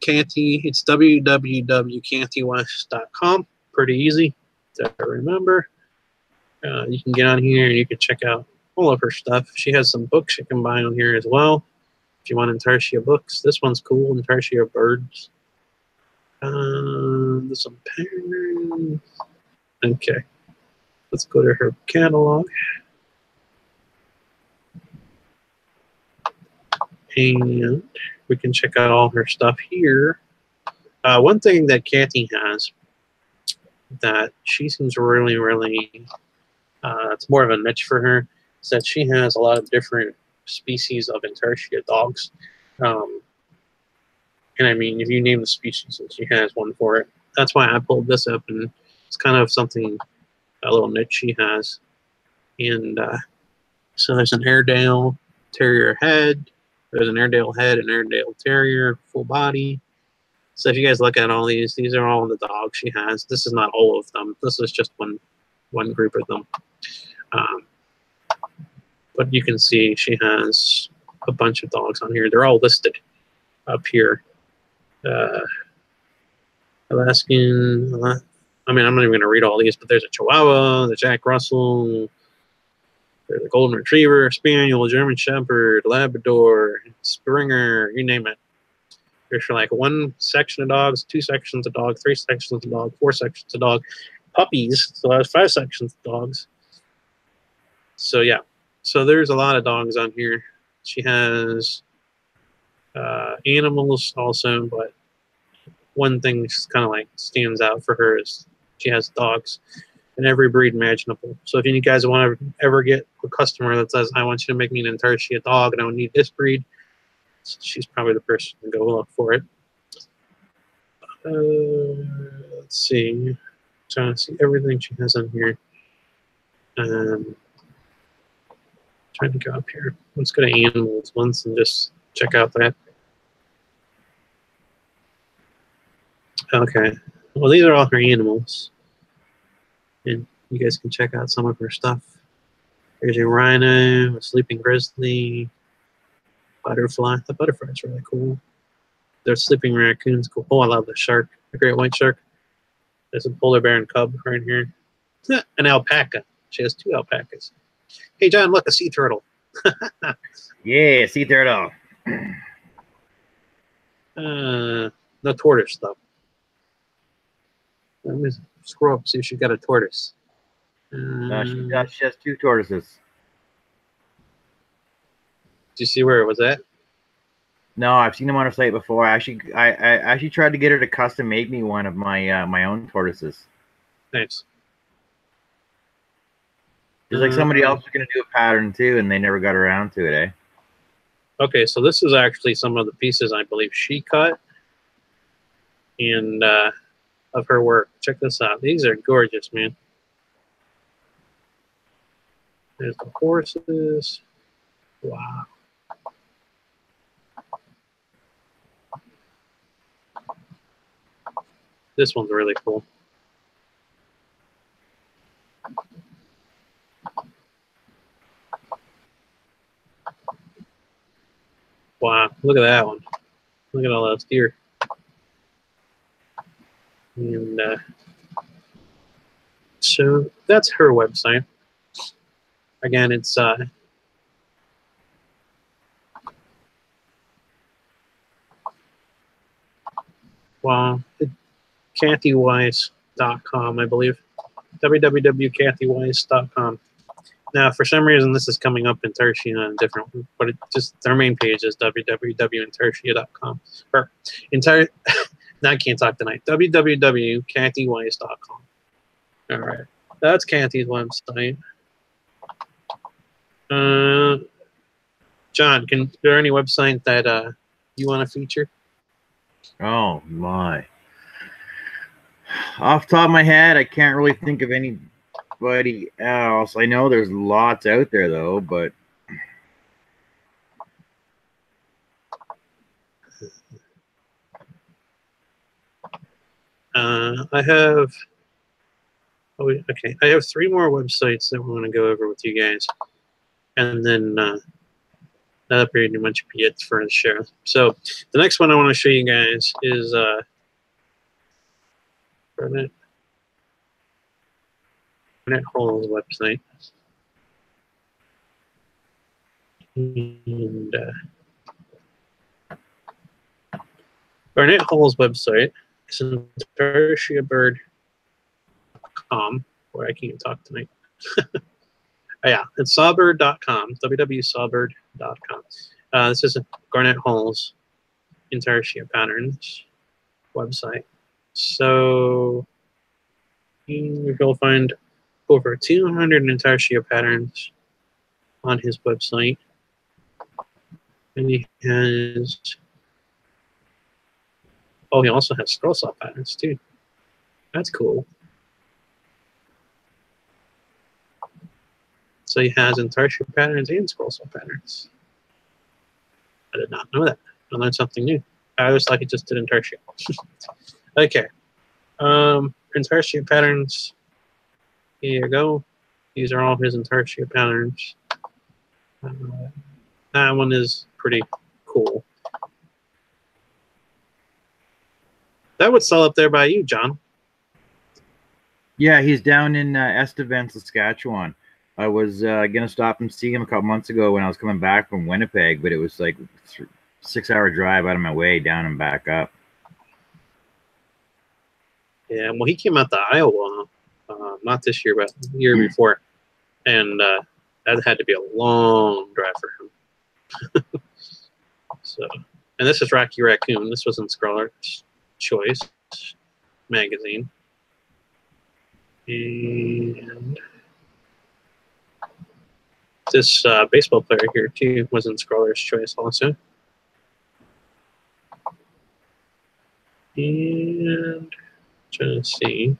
Kathy, it's www.kathywise.com. Pretty easy to remember. Uh, you can get on here and you can check out all of her stuff. She has some books you can buy on here as well. If you want Intarsia books, this one's cool. Intarsia birds. There's some patterns. Okay. Let's go to her catalog. And we can check out all her stuff here. Uh, one thing that Kathy has that she seems really, really, uh, it's more of a niche for her, is that she has a lot of different species of Intarsia dogs. Um, and I mean, if you name the species, she has one for it. That's why I pulled this up, and it's kind of something a little niche she has. And uh, so there's an Airedale Terrier head. There's an Airedale head, an Airedale Terrier, full body. So if you guys look at all these, these are all the dogs she has. This is not all of them. This is just one one group of them. Um, but you can see she has a bunch of dogs on here. They're all listed up here. Uh, Alaskan, I mean, I'm not even going to read all these, but there's a Chihuahua, the Jack Russell, a Golden Retriever, Spaniel, German Shepherd, Labrador, Springer, you name it. There's like one section of dogs, two sections of dog, three sections of dog, four sections of dog, puppies. So that's five sections of dogs. So yeah, so there's a lot of dogs on here. She has uh, animals also, but one thing kind of like stands out for her is she has dogs in every breed imaginable. So if you guys want to ever get a customer that says, I want you to make me an Intarsia dog and I need this breed, she's probably the person to go look for it. Uh, let's see. I'm trying to see everything she has on here. Um, trying to go up here. Let's go to animals once and just check out that. Okay. Well, these are all her animals. And you guys can check out some of her stuff. There's a rhino, a sleeping grizzly, butterfly. The butterfly's really cool. There's sleeping raccoons. Cool. Oh, I love the shark, the great white shark. There's a polar bear and cub right here. An alpaca. She has two alpacas. Hey, John, look, a sea turtle. yeah, sea turtle. uh, no tortoise, though. Let me scroll up see if she's got a tortoise. Uh, she, she has two tortoises. Do you see where it was at? No, I've seen them on her site before. I actually, I, I actually tried to get her to custom make me one of my uh, my own tortoises. Nice. There's like somebody else was gonna do a pattern too, and they never got around to it, eh? Okay, so this is actually some of the pieces I believe she cut, and uh, of her work. Check this out. These are gorgeous, man. There's the horses. Wow. This one's really cool. Wow, look at that one. Look at all those deer. And uh, so that's her website. Again, it's uh, wow, it, I believe. www.kathywise.com. Now, for some reason, this is coming up Intarsia on a different, but it just their main page is www.intertia.com. Or entire, now I can't talk tonight. www.kathywise.com. All right, that's Kathy's website. Uh, John, can there any website that uh, you want to feature? Oh my. Off top of my head, I can't really think of anybody else. I know there's lots out there though, but Uh, I have. Oh, okay. I have three more websites that we're going to go over with you guys, and then uh, that'll pretty much be it for the show. So the next one I want to show you guys is uh, Garnet Garnet Hall's website, and uh, Garnet Hall's website is tertiabird.com, where I can't talk tonight. Oh, yeah, it's sawbird.com, www.sawbird.com. Uh, this is Garnet Hall's Intarsia Patterns website. So you'll find over 200 Intarsia patterns on his website. And he has, oh, he also has scroll saw patterns too. That's cool. So he has intarsia patterns and scroll saw patterns. I did not know that. I learned something new. I always thought he just did intarsia. okay. Um, intarsia patterns. Here you go. These are all his intarsia patterns. Uh, that one is pretty cool. That would sell up there by you, John. yeah, he's down in uh, Estevan, Saskatchewan. I was uh, gonna stop and see him a couple months ago when I was coming back from Winnipeg, but it was like th- six hour drive out of my way down and back up. Yeah, well, he came out to Iowa, uh, not this year, but the year before, and uh, that had to be a long drive for him. so, and this is Rocky Raccoon. This was in Scroller's Choice magazine, and this uh, baseball player here too was in Scroller's Choice also. And trying to see.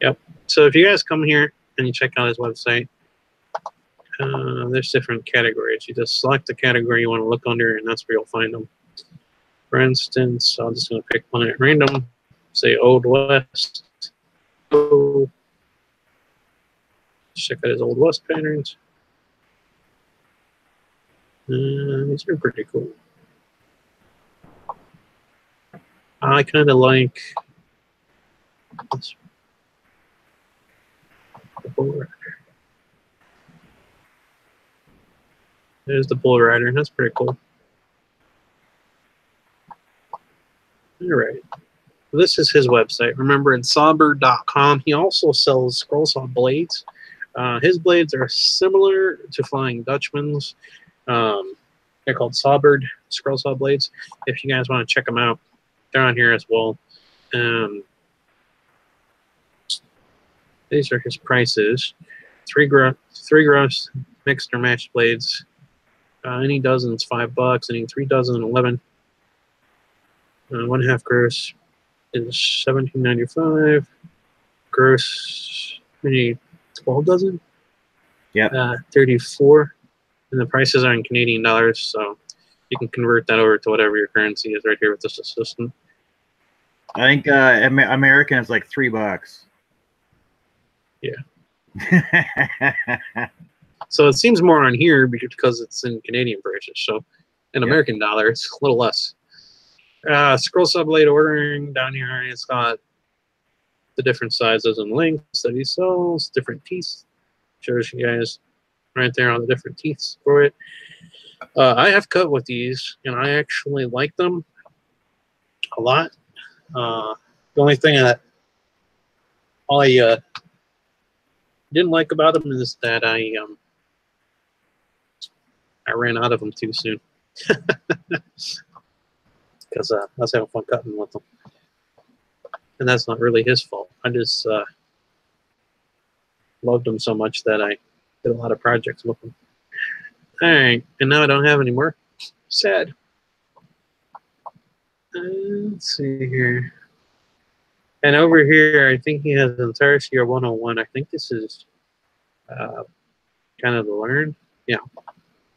Yep. So if you guys come here and you check out his website, uh, there's different categories. You just select the category you want to look under, and that's where you'll find them. For instance, I'm just going to pick one at random. Say Old West. Check out his Old West patterns. Uh, these are pretty cool. I kind of like this. The bull rider. There's the bull rider. That's pretty cool. All right. This is his website. Remember, it's sawbird.com. He also sells scroll saw blades. Uh, his blades are similar to Flying Dutchman's. Um, they're called Sawbird scroll saw blades. If you guys want to check them out, they're on here as well. Um, these are his prices. Three gross, three gross mixed or matched blades. Uh, any dozen's five bucks. Any three dozen, eleven. Uh, one half gross is seventeen ninety five. Gross, any twelve dozen Yeah. Uh, 34 and the prices are in Canadian dollars, so you can convert that over to whatever your currency is right here with this assistant. I think uh, Amer- American is like three bucks. Yeah. So it seems more on here because it's in Canadian prices. So in Yeah. American dollar, it's a little less. Uh, scroll saw blade ordering down here. It's got the different sizes and lengths that he sells, different teeth. Shows you guys right there on the different teeth for it. Uh, I have cut with these, and I actually like them a lot. Uh, the only thing that I uh, didn't like about them is that I um, I ran out of them too soon because uh, I was having fun cutting with them, and that's not really his fault. I just uh, loved them so much that I did a lot of projects with them. All right, and now I don't have any more. Sad. Uh, let's see here. And over here, I think he has entire CR 101. I think this is uh, kind of the learn. Yeah.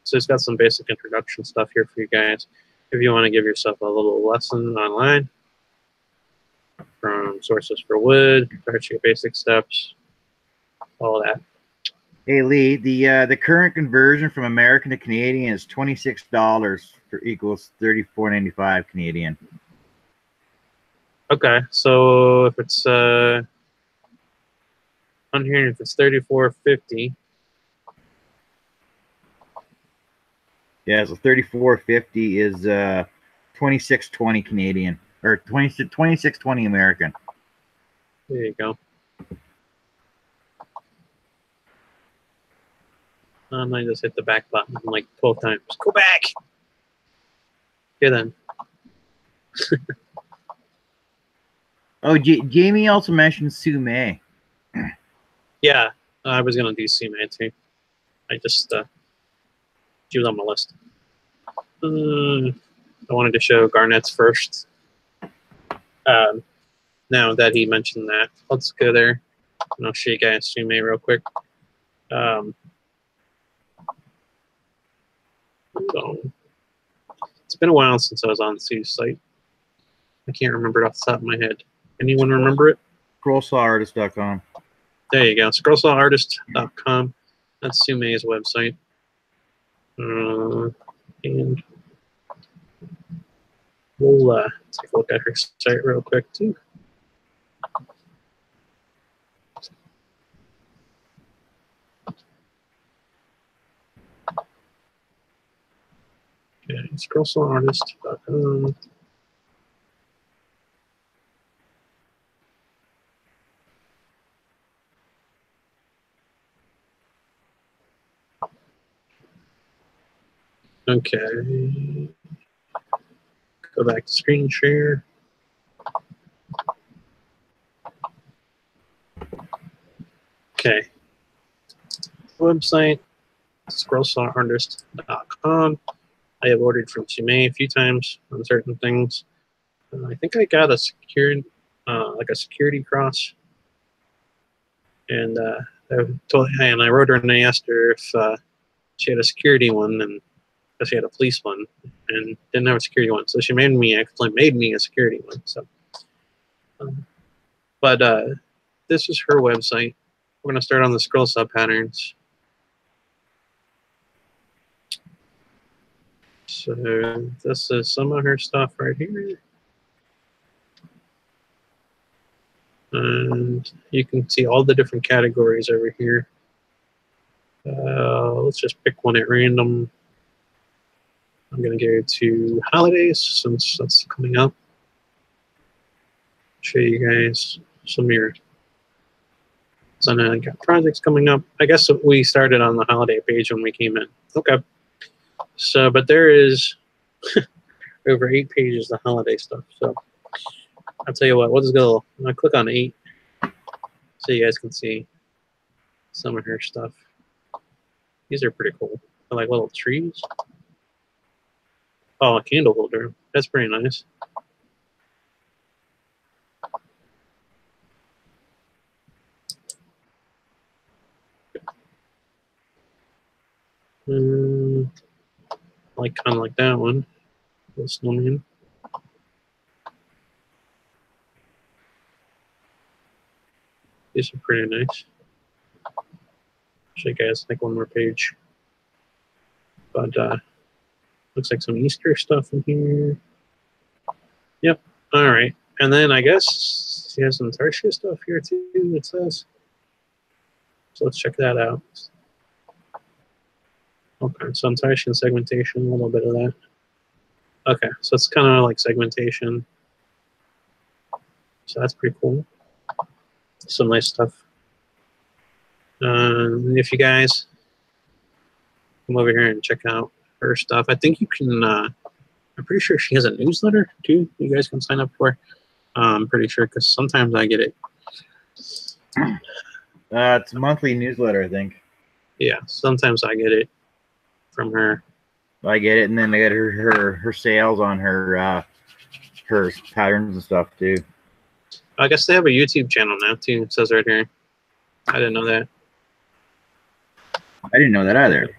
So it's got some basic introduction stuff here for you guys. If you want to give yourself a little lesson online from sources for wood, start your basic steps, all that. hey Lee, the uh, the current conversion from American to Canadian is twenty six dollars for equals thirty four ninety five Canadian. Okay, so if it's uh on here, if it's thirty-four fifty, Yeah, so thirty four fifty is uh twenty six twenty Canadian or 20, 2620 American. there you go. Um, I just hit the back button like twelve times. Go back. Okay then. Oh, J- Jamie also mentioned Sue Mey. Yeah, I was gonna do Sue Mey too. I just uh, she was on my list. Um, I wanted to show Garnet's first. Um, now that he mentioned that, let's go there, and I'll show you guys Sue Mey real quick. Um, on. It's been a while since I was on Sue's site. I can't remember it off the top of my head. Anyone remember it? Scrollsawartist.com. There you go. Scrollsawartist.com. That's Sue Mey's website. Uh, and we'll uh, take a look at her site real quick, too. Okay, scrollsawartist.com. Okay. Go back to screen share. Okay. Website, scrollsawartist.com. I have ordered from Sue Mey a few times on certain things. Uh, I think I got a secured, uh, like a security cross. And uh, I told, and I wrote her and I asked her if uh, she had a security one, and because she had a police one and didn't have a security one. So she made me actually made me a security one. So, um, but uh, this is her website. We're gonna start on the scroll saw patterns. So this is some of her stuff right here. And you can see all the different categories over here. Uh, let's just pick one at random. I'm going to go to holidays since that's coming up. Show you guys some of your. So I got projects coming up. I guess we started on the holiday page when we came in. Okay. So, but there is over eight pages of holiday stuff. So I'll tell you what, we'll just go. I'm going to click on eight so you guys can see some of her stuff. These are pretty cool. They're like little trees. Oh, a candle holder. That's pretty nice. Mm, like kind of like that one. The snowman. These are pretty nice. You guys like one more page. But uh looks like some Easter stuff in here. Yep. All right. And then I guess he has some intarsia stuff here too, it says. So let's check that out. Okay, so Tarsian segmentation, a little bit of that. Okay, so it's kind of like segmentation. So that's pretty cool. Some nice stuff. Um, if you guys come over here and check out her stuff, I think you can. Uh, I'm pretty sure she has a newsletter too. You guys can sign up for. Uh, I'm pretty sure because sometimes I get it. Uh, it's a monthly newsletter, I think. Yeah, sometimes I get it from her. I get it, and then I get her her her sales on her uh her patterns and stuff too. I guess they have a YouTube channel now too. It says right here. I didn't know that. I didn't know that either.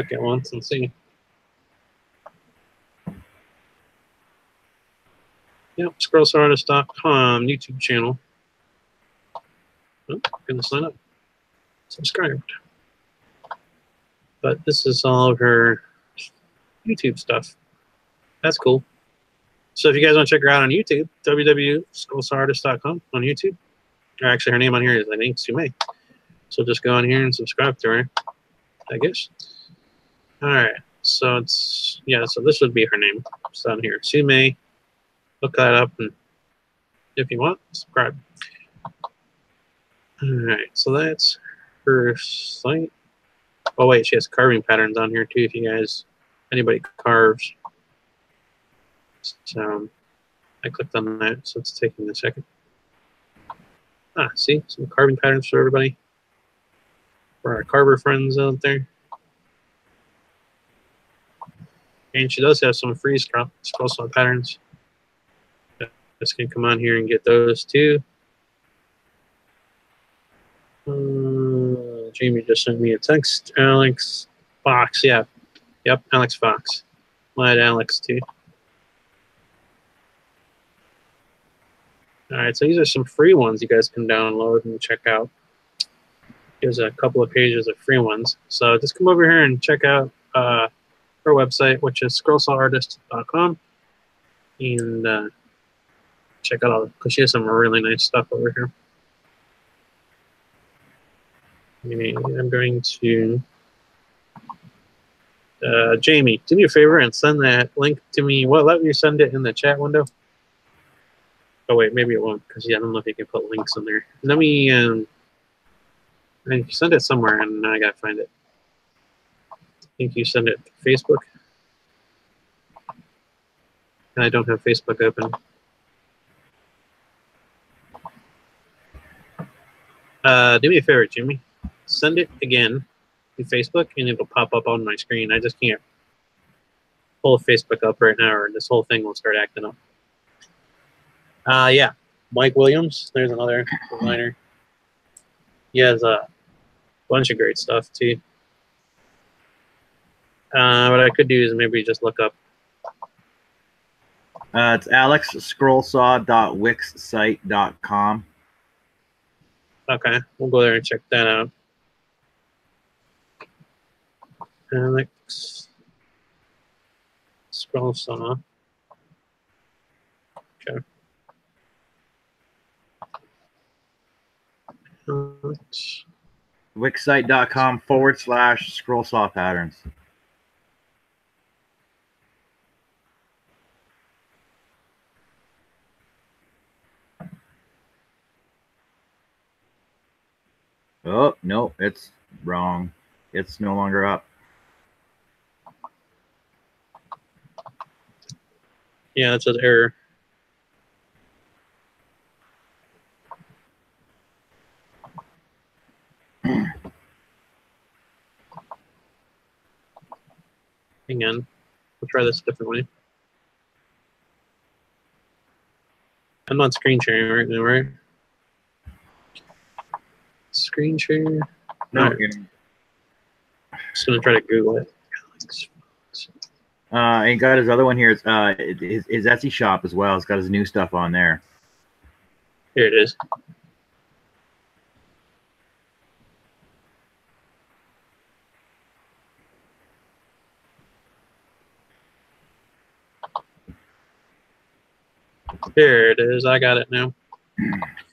Look at once and see. Yep, scrollsawartist.com YouTube channel. Oh, gonna sign up. Subscribed. But this is all of her YouTube stuff. That's cool. So if you guys want to check her out on YouTube, www.scrollsawartist.com on YouTube. Or actually, her name on here is I think Sue Mey. So just go on here and subscribe to her. I guess. All right. So it's yeah. So this would be her name. It's down here, Sue Mey. Look that up, and if you want, subscribe. All right. So that's her site. Oh wait, she has carving patterns on here too. If you guys, anybody carves. So I clicked on that, so it's taking a second. Ah, see some carving patterns for everybody, for our carver friends out there. And she does have some free scroll, saw patterns. Just can come on here and get those too. Uh, Jamie just sent me a text. Alex Fox, yeah. Yep, Alex Fox. Glad Alex too. All right, so these are some free ones you guys can download and check out. There's a couple of pages of free ones. So just come over here and check out uh, her website, which is scrollsawartist.com, and uh, check out all because she has some really nice stuff over here. I'm going to uh, Jamie, do me a favor and send that link to me. Well, let me send it in the chat window. Oh wait, maybe it won't because yeah, I don't know if you can put links in there. Let me um, send it somewhere, and I gotta find it. Think you send it to Facebook, and I don't have Facebook open. Uh, do me a favor, Jimmy. Send it again to Facebook, and it'll pop up on my screen. I just can't pull Facebook up right now, or this whole thing will start acting up. Uh, yeah, Mike Williams. There's another designer. He has a bunch of great stuff too. Uh, what I could do is maybe just look up. Uh, it's alexscrollsaw.wixsite.com. Okay, we'll go there and check that out. Alex scroll saw. Okay. Alex. Wixsite.com forward slash scroll saw patterns. Oh, no, it's wrong. It's no longer up. Yeah, it says error. Hang on. We'll try this a different way. I'm not screen sharing right now, right? Screen share. No, you're- Just gonna try to Google it. Uh, and got his other one here. It's, uh, his, his Etsy shop as well. It's got his new stuff on there. Here it is. Here it is. I got it now.